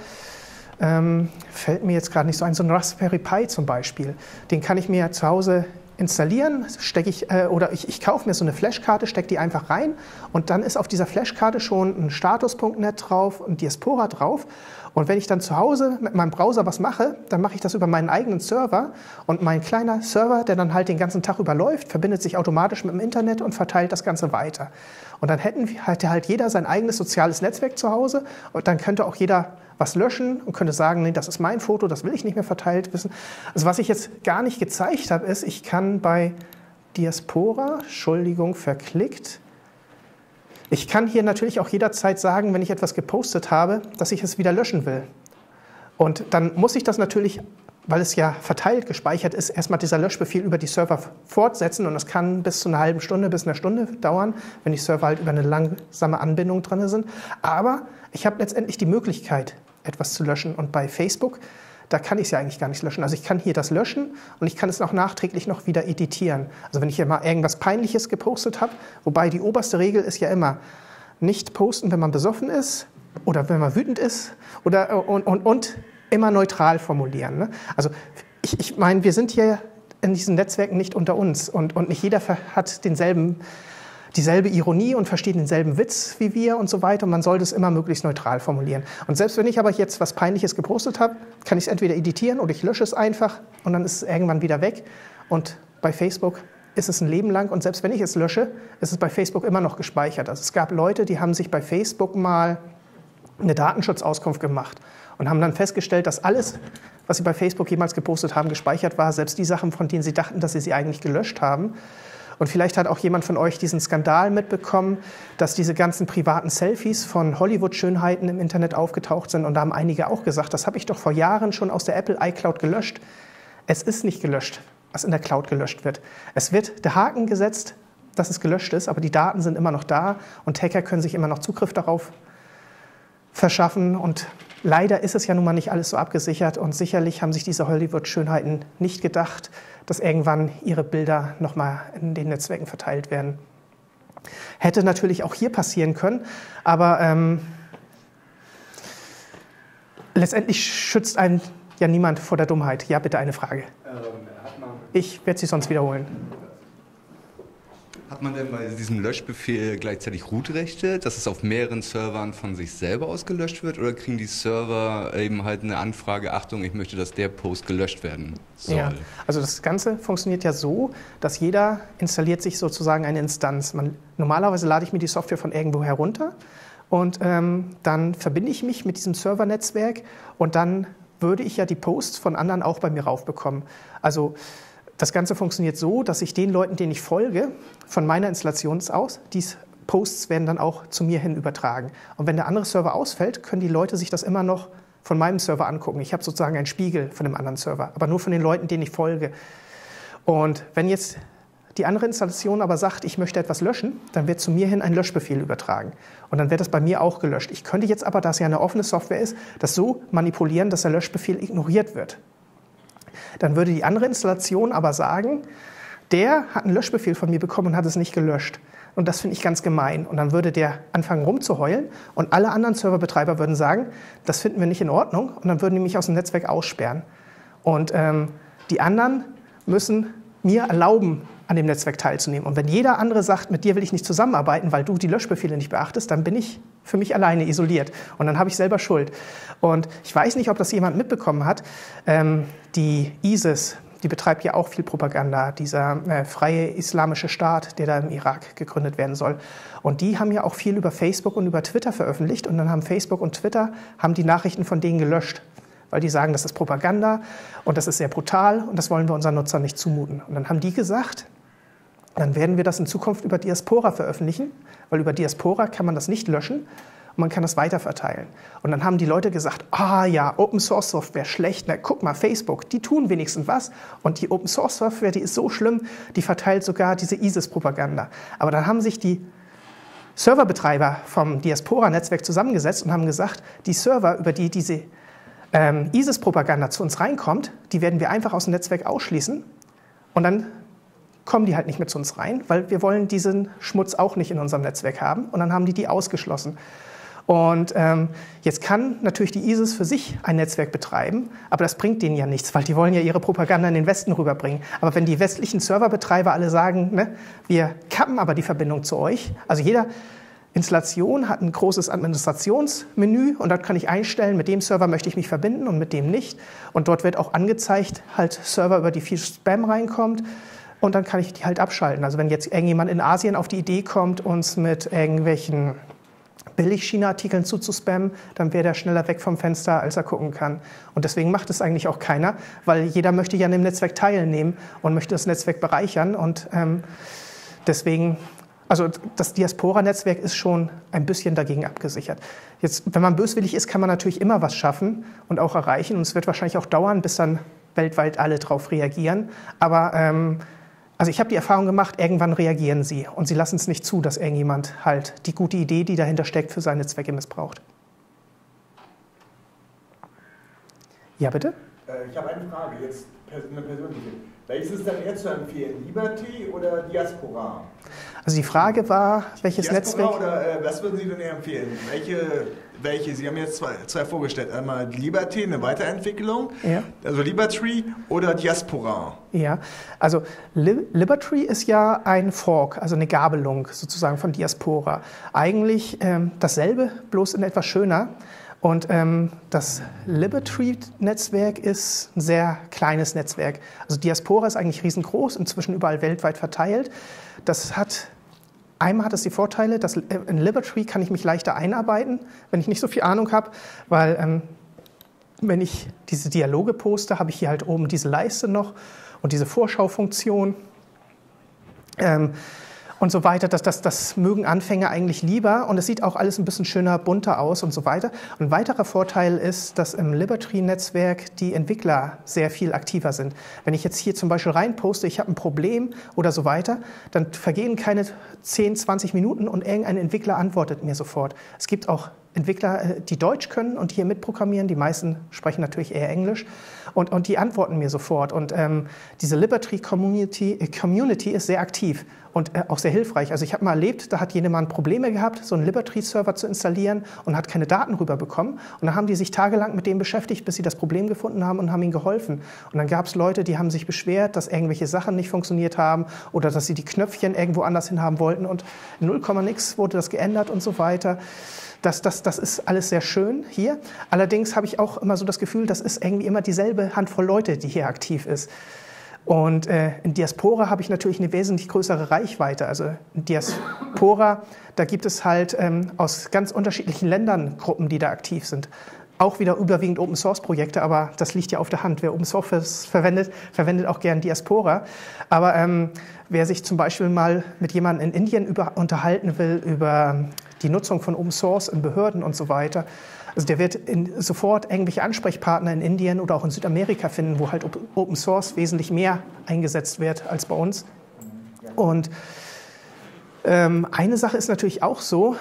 Ähm, fällt mir jetzt gerade nicht so ein, so ein Raspberry Pi zum Beispiel. Den kann ich mir zu Hause installieren, stecke ich, äh, oder ich, ich kaufe mir so eine Flashkarte, stecke die einfach rein und dann ist auf dieser Flashkarte schon ein Status.net drauf und Diaspora drauf. Und wenn ich dann zu Hause mit meinem Browser was mache, dann mache ich das über meinen eigenen Server und mein kleiner Server, der dann halt den ganzen Tag über läuft, verbindet sich automatisch mit dem Internet und verteilt das Ganze weiter. Und dann hätten hätte halt jeder sein eigenes soziales Netzwerk zu Hause und dann könnte auch jeder was löschen und könnte sagen, nee, das ist mein Foto, das will ich nicht mehr verteilt wissen. Also was ich jetzt gar nicht gezeigt habe, ist, ich kann bei Diaspora, Entschuldigung, verklickt, ich kann hier natürlich auch jederzeit sagen, wenn ich etwas gepostet habe, dass ich es wieder löschen will. Und dann muss ich das natürlich, weil es ja verteilt gespeichert ist, erstmal dieser Löschbefehl über die Server fortsetzen. Und das kann bis zu einer halben Stunde, bis einer Stunde dauern, wenn die Server halt über eine langsame Anbindung drin sind. Aber ich habe letztendlich die Möglichkeit, etwas zu löschen. Und bei Facebook, da kann ich es ja eigentlich gar nicht löschen. Also ich kann hier das löschen und ich kann es auch nachträglich noch wieder editieren. Also wenn ich hier mal irgendwas Peinliches gepostet habe, wobei die oberste Regel ist ja immer, nicht posten, wenn man besoffen ist oder wenn man wütend ist oder, und, und, und immer neutral formulieren. Ne? Also ich, ich meine, wir sind hier in diesen Netzwerken nicht unter uns und, und nicht jeder hat denselben dieselbe Ironie und versteht denselben Witz wie wir und so weiter. Und man sollte es immer möglichst neutral formulieren. Und selbst wenn ich aber jetzt was Peinliches gepostet habe, kann ich es entweder editieren oder ich lösche es einfach und dann ist es irgendwann wieder weg. Und bei Facebook ist es ein Leben lang und selbst wenn ich es lösche, ist es bei Facebook immer noch gespeichert. Also es gab Leute, die haben sich bei Facebook mal eine Datenschutzauskunft gemacht und haben dann festgestellt, dass alles, was sie bei Facebook jemals gepostet haben, gespeichert war, selbst die Sachen, von denen sie dachten, dass sie sie eigentlich gelöscht haben. Und vielleicht hat auch jemand von euch diesen Skandal mitbekommen, dass diese ganzen privaten Selfies von Hollywood-Schönheiten im Internet aufgetaucht sind. Und da haben einige auch gesagt, das habe ich doch vor Jahren schon aus der Apple iCloud gelöscht. Es ist nicht gelöscht, was in der Cloud gelöscht wird. Es wird der Haken gesetzt, dass es gelöscht ist, aber die Daten sind immer noch da und Hacker können sich immer noch Zugriff darauf verschaffen. Und leider ist es ja nun mal nicht alles so abgesichert und sicherlich haben sich diese Hollywood-Schönheiten nicht gedacht, dass irgendwann ihre Bilder nochmal in den Netzwerken verteilt werden. Hätte natürlich auch hier passieren können, aber ähm, letztendlich schützt einen ja niemand vor der Dummheit. Ja, bitte eine Frage. Ähm, ich werde sie sonst wiederholen. Hat man denn bei diesem Löschbefehl gleichzeitig Root-Rechte, dass es auf mehreren Servern von sich selber aus gelöscht wird? Oder kriegen die Server eben halt eine Anfrage, Achtung, ich möchte, dass der Post gelöscht werden soll? Ja, also das Ganze funktioniert ja so, dass jeder installiert sich sozusagen eine Instanz. Man, normalerweise lade ich mir die Software von irgendwo herunter und ähm, dann verbinde ich mich mit diesem Servernetzwerk und dann würde ich ja die Posts von anderen auch bei mir raufbekommen. Also das Ganze funktioniert so, dass ich den Leuten, denen ich folge, von meiner Installation aus, diese Posts werden dann auch zu mir hin übertragen. Und wenn der andere Server ausfällt, können die Leute sich das immer noch von meinem Server angucken. Ich habe sozusagen einen Spiegel von dem anderen Server, aber nur von den Leuten, denen ich folge. Und wenn jetzt die andere Installation aber sagt, ich möchte etwas löschen, dann wird zu mir hin ein Löschbefehl übertragen. Und dann wird das bei mir auch gelöscht. Ich könnte jetzt aber, da es ja eine offene Software ist, das so manipulieren, dass der Löschbefehl ignoriert wird. Dann würde die andere Installation aber sagen, der hat einen Löschbefehl von mir bekommen und hat es nicht gelöscht. Und das finde ich ganz gemein. Und dann würde der anfangen rumzuheulen und alle anderen Serverbetreiber würden sagen, das finden wir nicht in Ordnung und dann würden die mich aus dem Netzwerk aussperren. Und ähm, die anderen müssen mir erlauben, an dem Netzwerk teilzunehmen. Und wenn jeder andere sagt, mit dir will ich nicht zusammenarbeiten, weil du die Löschbefehle nicht beachtest, dann bin ich für mich alleine isoliert. Und dann habe ich selber Schuld. Und ich weiß nicht, ob das jemand mitbekommen hat. Ähm, die ISIS, die betreibt ja auch viel Propaganda, dieser äh, freie islamische Staat, der da im Irak gegründet werden soll. Und die haben ja auch viel über Facebook und über Twitter veröffentlicht und dann haben Facebook und Twitter haben die Nachrichten von denen gelöscht, weil die sagen, das ist Propaganda und das ist sehr brutal und das wollen wir unseren Nutzern nicht zumuten. Und dann haben die gesagt, dann werden wir das in Zukunft über Diaspora veröffentlichen, weil über Diaspora kann man das nicht löschen und man kann das weiterverteilen. Und dann haben die Leute gesagt, ah ja, Open Source Software schlecht, na guck mal, Facebook, die tun wenigstens was und die Open Source Software, die ist so schlimm, die verteilt sogar diese ISIS-Propaganda. Aber dann haben sich die Serverbetreiber vom Diaspora-Netzwerk zusammengesetzt und haben gesagt, die Server, über die diese ähm, ISIS-Propaganda zu uns reinkommt, die werden wir einfach aus dem Netzwerk ausschließen und dann kommen die halt nicht mehr zu uns rein, weil wir wollen diesen Schmutz auch nicht in unserem Netzwerk haben. Und dann haben die die ausgeschlossen. Und ähm, jetzt kann natürlich die ISIS für sich ein Netzwerk betreiben, aber das bringt denen ja nichts, weil die wollen ja ihre Propaganda in den Westen rüberbringen. Aber wenn die westlichen Serverbetreiber alle sagen, ne, wir kappen aber die Verbindung zu euch, also jeder Installation hat ein großes Administrationsmenü und dort kann ich einstellen, mit dem Server möchte ich mich verbinden und mit dem nicht. Und dort wird auch angezeigt, halt Server, über die viel Spam reinkommt und dann kann ich die halt abschalten. Also wenn jetzt irgendjemand in Asien auf die Idee kommt, uns mit irgendwelchen Billig-China-Artikeln zuzuspammen, dann wäre der schneller weg vom Fenster, als er gucken kann. Und deswegen macht es eigentlich auch keiner, weil jeder möchte ja an dem Netzwerk teilnehmen und möchte das Netzwerk bereichern. Und ähm, deswegen, also das Diaspora-Netzwerk ist schon ein bisschen dagegen abgesichert. Jetzt, wenn man böswillig ist, kann man natürlich immer was schaffen und auch erreichen. Und es wird wahrscheinlich auch dauern, bis dann weltweit alle darauf reagieren. Aber ähm, also ich habe die Erfahrung gemacht, irgendwann reagieren sie und sie lassen es nicht zu, dass irgendjemand halt die gute Idee, die dahinter steckt, für seine Zwecke missbraucht. Ja, bitte? Äh, ich habe eine Frage, jetzt eine persönliche. Welches ist denn eher zu empfehlen, Liberty oder Diaspora? Also die Frage war, welches Diaspora Netzwerk... oder äh, was würden Sie denn eher empfehlen? Welche, welche? Sie haben jetzt zwei, zwei vorgestellt. Einmal Liberty, eine Weiterentwicklung, Ja. also Liberty oder Diaspora. Ja, also Li Liberty ist ja ein Fork, also eine Gabelung sozusagen von Diaspora. Eigentlich ähm, dasselbe, bloß in etwas schöner. Und ähm, das Liberty-Netzwerk ist ein sehr kleines Netzwerk. Also Diaspora ist eigentlich riesengroß, inzwischen überall weltweit verteilt. Das hat Einmal hat es die Vorteile, dass in Liberty kann ich mich leichter einarbeiten, wenn ich nicht so viel Ahnung habe, weil ähm, wenn ich diese Dialoge poste, habe ich hier halt oben diese Leiste noch und diese Vorschaufunktion ähm, und so weiter. Das, das, das mögen Anfänger eigentlich lieber und es sieht auch alles ein bisschen schöner, bunter aus und so weiter. Ein weiterer Vorteil ist, dass im Liberty-Netzwerk die Entwickler sehr viel aktiver sind. Wenn ich jetzt hier zum Beispiel reinposte, ich habe ein Problem oder so weiter, dann vergehen keine 10, 20 Minuten und irgendein Entwickler antwortet mir sofort. Es gibt auch Entwickler, äh, die Deutsch können und hier mitprogrammieren. Die meisten sprechen natürlich eher Englisch. Und, und die antworten mir sofort. Und ähm, diese Liberty Community, äh, Community ist sehr aktiv und äh, auch sehr hilfreich. Also ich habe mal erlebt, da hat jemand Probleme gehabt, so einen Liberty-Server zu installieren und hat keine Daten rüberbekommen. Und dann haben die sich tagelang mit dem beschäftigt, bis sie das Problem gefunden haben und haben ihnen geholfen. Und dann gab es Leute, die haben sich beschwert, dass irgendwelche Sachen nicht funktioniert haben oder dass sie die Knöpfchen irgendwo anders hin haben wollten. Und 0, nix wurde das geändert und so weiter. Das, das, das ist alles sehr schön hier. Allerdings habe ich auch immer so das Gefühl, das ist irgendwie immer dieselbe Handvoll Leute, die hier aktiv ist. Und äh, in Diaspora habe ich natürlich eine wesentlich größere Reichweite. Also in Diaspora, da gibt es halt ähm, aus ganz unterschiedlichen Ländern Gruppen, die da aktiv sind. Auch wieder überwiegend Open Source Projekte, aber das liegt ja auf der Hand. Wer Open Source verwendet, verwendet auch gern Diaspora. Aber ähm, wer sich zum Beispiel mal mit jemandem in Indien über, unterhalten will über die Nutzung von Open Source in Behörden und so weiter. Also der wird in, sofort irgendwelche Ansprechpartner in Indien oder auch in Südamerika finden, wo halt Open Source wesentlich mehr eingesetzt wird als bei uns. Und ähm, eine Sache ist natürlich auch so,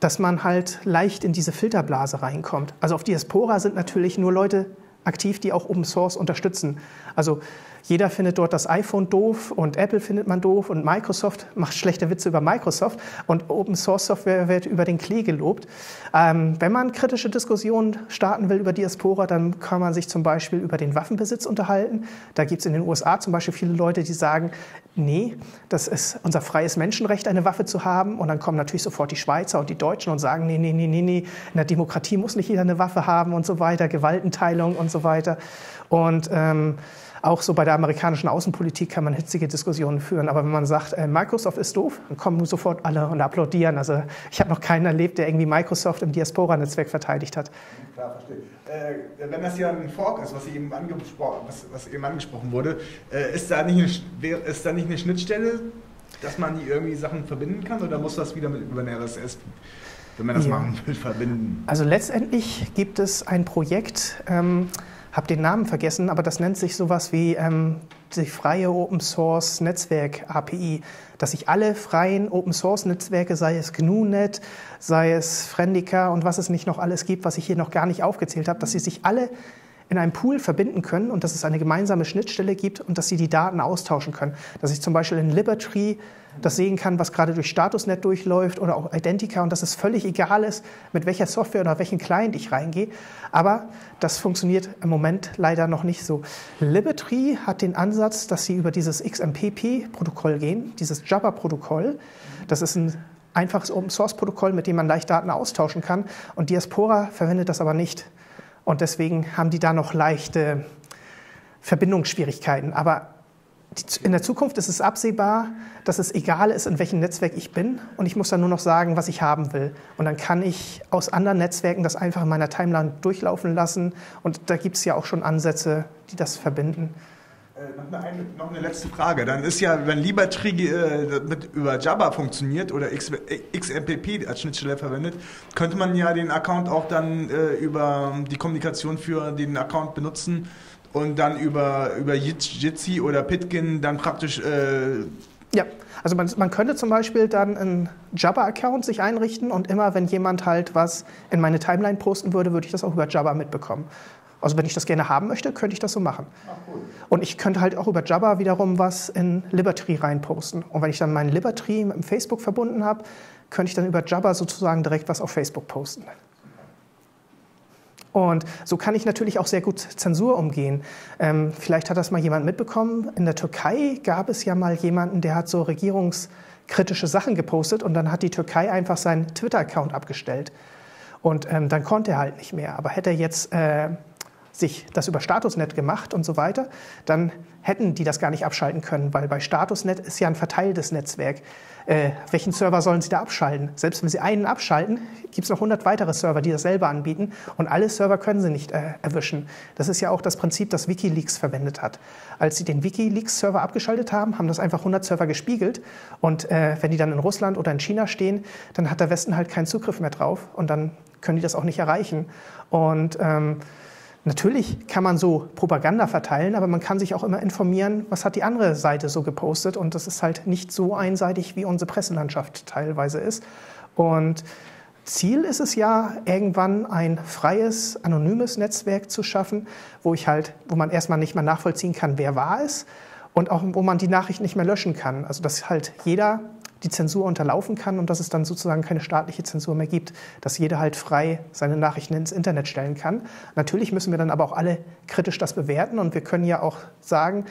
dass man halt leicht in diese Filterblase reinkommt. Also auf Diaspora sind natürlich nur Leute aktiv, die auch Open Source unterstützen. Also jeder findet dort das iPhone doof und Apple findet man doof und Microsoft macht schlechte Witze über Microsoft und Open Source Software wird über den Klee gelobt. Ähm, wenn man kritische Diskussionen starten will über Diaspora, dann kann man sich zum Beispiel über den Waffenbesitz unterhalten. Da gibt es in den USA zum Beispiel viele Leute, die sagen, nee, das ist unser freies Menschenrecht, eine Waffe zu haben. Und dann kommen natürlich sofort die Schweizer und die Deutschen und sagen, nee, nee, nee, nee, nee, in der Demokratie muss nicht jeder eine Waffe haben und so weiter, Gewaltenteilung und so weiter. Und ähm, auch so bei der amerikanischen Außenpolitik kann man hitzige Diskussionen führen. Aber wenn man sagt, äh, Microsoft ist doof, dann kommen sofort alle und applaudieren. Also ich habe noch keinen erlebt, der irgendwie Microsoft im Diaspora-Netzwerk verteidigt hat. Klar, verstehe. Äh, wenn das ja ein Fork ist, was eben angesprochen, was, was eben angesprochen wurde, äh, ist, da nicht eine, ist da nicht eine Schnittstelle, dass man die irgendwie Sachen verbinden kann oder muss das wieder mit über eine RSS wenn man das ja. machen will, verbinden? Also letztendlich gibt es ein Projekt, ähm, habe den Namen vergessen, aber das nennt sich sowas wie ähm, die freie Open Source Netzwerk API, dass sich alle freien Open Source Netzwerke, sei es GNU-Net, sei es Friendica und was es nicht noch alles gibt, was ich hier noch gar nicht aufgezählt habe, dass sie sich alle in einem Pool verbinden können und dass es eine gemeinsame Schnittstelle gibt und dass sie die Daten austauschen können. Dass ich zum Beispiel in Libertree das sehen kann, was gerade durch StatusNet durchläuft oder auch Identica und dass es völlig egal ist, mit welcher Software oder welchen Client ich reingehe. Aber das funktioniert im Moment leider noch nicht so. Liberty hat den Ansatz, dass sie über dieses XMPP-Protokoll gehen, dieses Jabber-Protokoll. Das ist ein einfaches Open-Source-Protokoll, mit dem man leicht Daten austauschen kann. Und Diaspora verwendet das aber nicht. Und deswegen haben die da noch leichte Verbindungsschwierigkeiten. Aber in der Zukunft ist es absehbar, dass es egal ist, in welchem Netzwerk ich bin und ich muss dann nur noch sagen, was ich haben will. Und dann kann ich aus anderen Netzwerken das einfach in meiner Timeline durchlaufen lassen und da gibt es ja auch schon Ansätze, die das verbinden. Äh, noch, eine, noch, eine, letzte Frage. Dann ist ja, wenn Liberty äh, über Java funktioniert oder X, XMPP als Schnittstelle verwendet, könnte man ja den Account auch dann äh, über die Kommunikation für den Account benutzen und dann über, über Jitsi oder Pitkin dann praktisch. Äh ja, also man, man könnte zum Beispiel dann einen Jabba-Account sich einrichten und immer, wenn jemand halt was in meine Timeline posten würde, würde ich das auch über Jabba mitbekommen. Also wenn ich das gerne haben möchte, könnte ich das so machen. Ach, cool. Und ich könnte halt auch über Jabba wiederum was in Liberty reinposten. Und wenn ich dann meinen Liberty mit dem Facebook verbunden habe, könnte ich dann über Jabba sozusagen direkt was auf Facebook posten. Und so kann ich natürlich auch sehr gut Zensur umgehen. Ähm, vielleicht hat das mal jemand mitbekommen. In der Türkei gab es ja mal jemanden, der hat so regierungskritische Sachen gepostet und dann hat die Türkei einfach seinen Twitter-Account abgestellt. Und ähm, dann konnte er halt nicht mehr. Aber hätte er jetzt äh, sich das über Statusnet gemacht und so weiter, dann hätten die das gar nicht abschalten können, weil bei Statusnet ist ja ein verteiltes Netzwerk. Äh, welchen Server sollen sie da abschalten? Selbst wenn sie einen abschalten, gibt es noch 100 weitere Server, die dasselbe anbieten und alle Server können sie nicht äh, erwischen. Das ist ja auch das Prinzip, das Wikileaks verwendet hat. Als sie den Wikileaks-Server abgeschaltet haben, haben das einfach 100 Server gespiegelt und äh, wenn die dann in Russland oder in China stehen, dann hat der Westen halt keinen Zugriff mehr drauf und dann können die das auch nicht erreichen. Und ähm, Natürlich kann man so Propaganda verteilen, aber man kann sich auch immer informieren, was hat die andere Seite so gepostet. Und das ist halt nicht so einseitig, wie unsere Presselandschaft teilweise ist. Und Ziel ist es ja, irgendwann ein freies, anonymes Netzwerk zu schaffen, wo ich halt, wo man erstmal nicht mehr nachvollziehen kann, wer war es und auch wo man die Nachricht nicht mehr löschen kann. Also dass halt jeder die Zensur unterlaufen kann und dass es dann sozusagen keine staatliche Zensur mehr gibt, dass jeder halt frei seine Nachrichten ins Internet stellen kann. Natürlich müssen wir dann aber auch alle kritisch das bewerten und wir können ja auch sagen,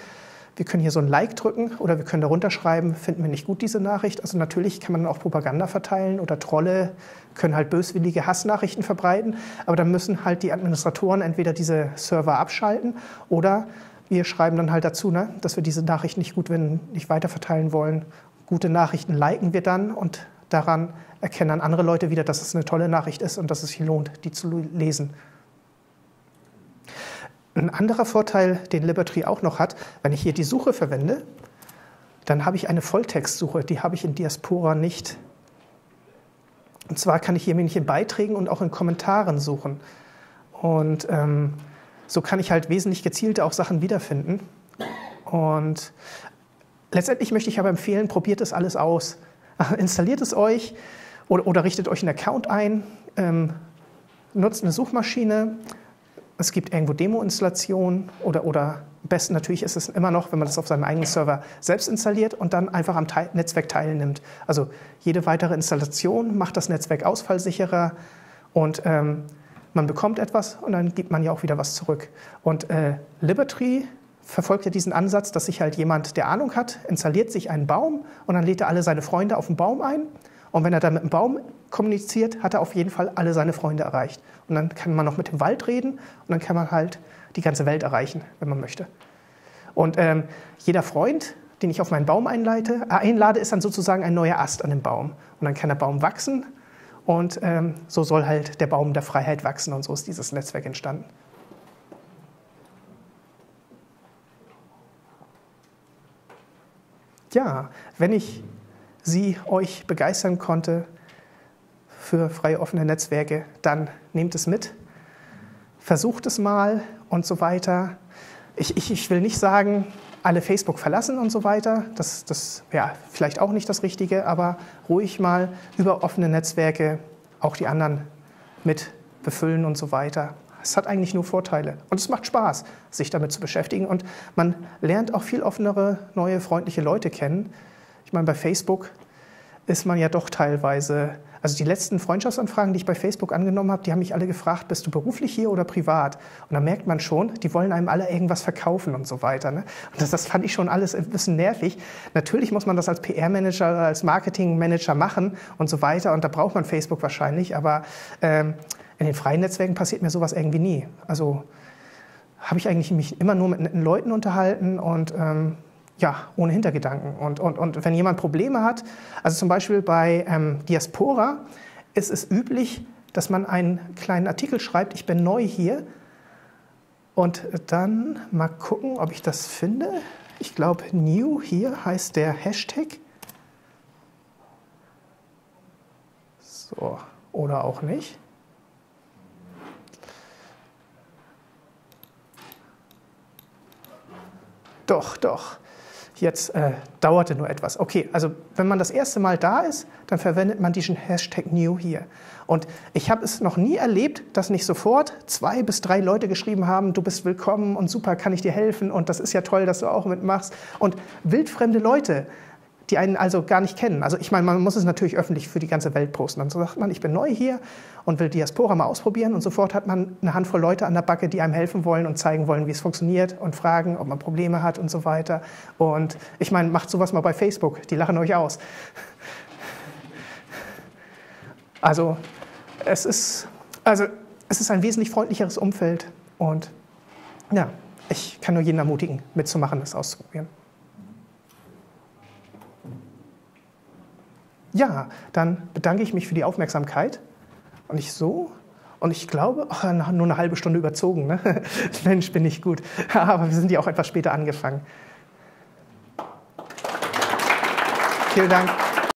wir können hier so ein Like drücken oder wir können darunter schreiben, finden wir nicht gut diese Nachricht. Also natürlich kann man auch Propaganda verteilen oder Trolle können halt böswillige Hassnachrichten verbreiten, aber dann müssen halt die Administratoren entweder diese Server abschalten oder wir schreiben dann halt dazu, ne, dass wir diese Nachricht nicht gut wenn, nicht weiterverteilen wollen Gute Nachrichten liken wir dann und daran erkennen dann andere Leute wieder, dass es eine tolle Nachricht ist und dass es sich lohnt, die zu lesen. Ein anderer Vorteil, den Liberty auch noch hat, wenn ich hier die Suche verwende, dann habe ich eine Volltextsuche, die habe ich in Diaspora nicht. Und zwar kann ich hier nämlich in Beiträgen und auch in Kommentaren suchen. Und ähm, so kann ich halt wesentlich gezielter auch Sachen wiederfinden. Und Letztendlich möchte ich aber empfehlen, probiert es alles aus. Installiert es euch oder, oder richtet euch einen Account ein, ähm, nutzt eine Suchmaschine, es gibt irgendwo Demo-Installationen oder, oder am besten natürlich ist es immer noch, wenn man das auf seinem eigenen Server selbst installiert und dann einfach am Teil Netzwerk teilnimmt. Also jede weitere Installation macht das Netzwerk ausfallsicherer und ähm, man bekommt etwas und dann gibt man ja auch wieder was zurück. Und äh, Liberty verfolgt ja diesen Ansatz, dass sich halt jemand, der Ahnung hat, installiert sich einen Baum und dann lädt er alle seine Freunde auf den Baum ein. Und wenn er dann mit dem Baum kommuniziert, hat er auf jeden Fall alle seine Freunde erreicht. Und dann kann man noch mit dem Wald reden und dann kann man halt die ganze Welt erreichen, wenn man möchte. Und ähm, jeder Freund, den ich auf meinen Baum einleite, äh, einlade, ist dann sozusagen ein neuer Ast an dem Baum. Und dann kann der Baum wachsen und ähm, so soll halt der Baum der Freiheit wachsen und so ist dieses Netzwerk entstanden. Ja, wenn ich Sie, euch begeistern konnte für freie offene Netzwerke, dann nehmt es mit, versucht es mal und so weiter. Ich, ich, ich will nicht sagen, alle Facebook verlassen und so weiter. Das, das wäre vielleicht auch nicht das Richtige, aber ruhig mal über offene Netzwerke auch die anderen mit befüllen und so weiter. Es hat eigentlich nur Vorteile und es macht Spaß, sich damit zu beschäftigen und man lernt auch viel offenere, neue, freundliche Leute kennen. Ich meine, bei Facebook ist man ja doch teilweise also die letzten Freundschaftsanfragen, die ich bei Facebook angenommen habe, die haben mich alle gefragt, bist du beruflich hier oder privat? Und da merkt man schon, die wollen einem alle irgendwas verkaufen und so weiter. Ne? Und das, das fand ich schon alles ein bisschen nervig. Natürlich muss man das als PR-Manager als Marketing-Manager machen und so weiter. Und da braucht man Facebook wahrscheinlich. Aber ähm, in den freien Netzwerken passiert mir sowas irgendwie nie. Also habe ich eigentlich mich immer nur mit netten Leuten unterhalten und ähm, ja, ohne Hintergedanken. Und, und, und wenn jemand Probleme hat, also zum Beispiel bei ähm, Diaspora ist es üblich, dass man einen kleinen Artikel schreibt, ich bin neu hier. Und dann mal gucken, ob ich das finde. Ich glaube, new hier heißt der Hashtag. So, oder auch nicht. Doch, doch. Jetzt äh, dauerte nur etwas. Okay, also wenn man das erste Mal da ist, dann verwendet man diesen Hashtag New hier. Und ich habe es noch nie erlebt, dass nicht sofort zwei bis drei Leute geschrieben haben, du bist willkommen und super, kann ich dir helfen und das ist ja toll, dass du auch mitmachst. Und wildfremde Leute, die einen also gar nicht kennen. Also ich meine, man muss es natürlich öffentlich für die ganze Welt posten. Dann sagt man, ich bin neu hier und will Diaspora mal ausprobieren und sofort hat man eine Handvoll Leute an der Backe, die einem helfen wollen und zeigen wollen, wie es funktioniert und fragen, ob man Probleme hat und so weiter. Und ich meine, macht sowas mal bei Facebook, die lachen euch aus. Also es ist, also es ist ein wesentlich freundlicheres Umfeld und ja, ich kann nur jeden ermutigen, mitzumachen, das auszuprobieren. Ja, dann bedanke ich mich für die Aufmerksamkeit. Und ich so. Und ich glaube, ach, nur eine halbe Stunde überzogen. Ne? [LAUGHS] Mensch, bin ich gut. [LAUGHS] Aber wir sind ja auch etwas später angefangen. Vielen Dank.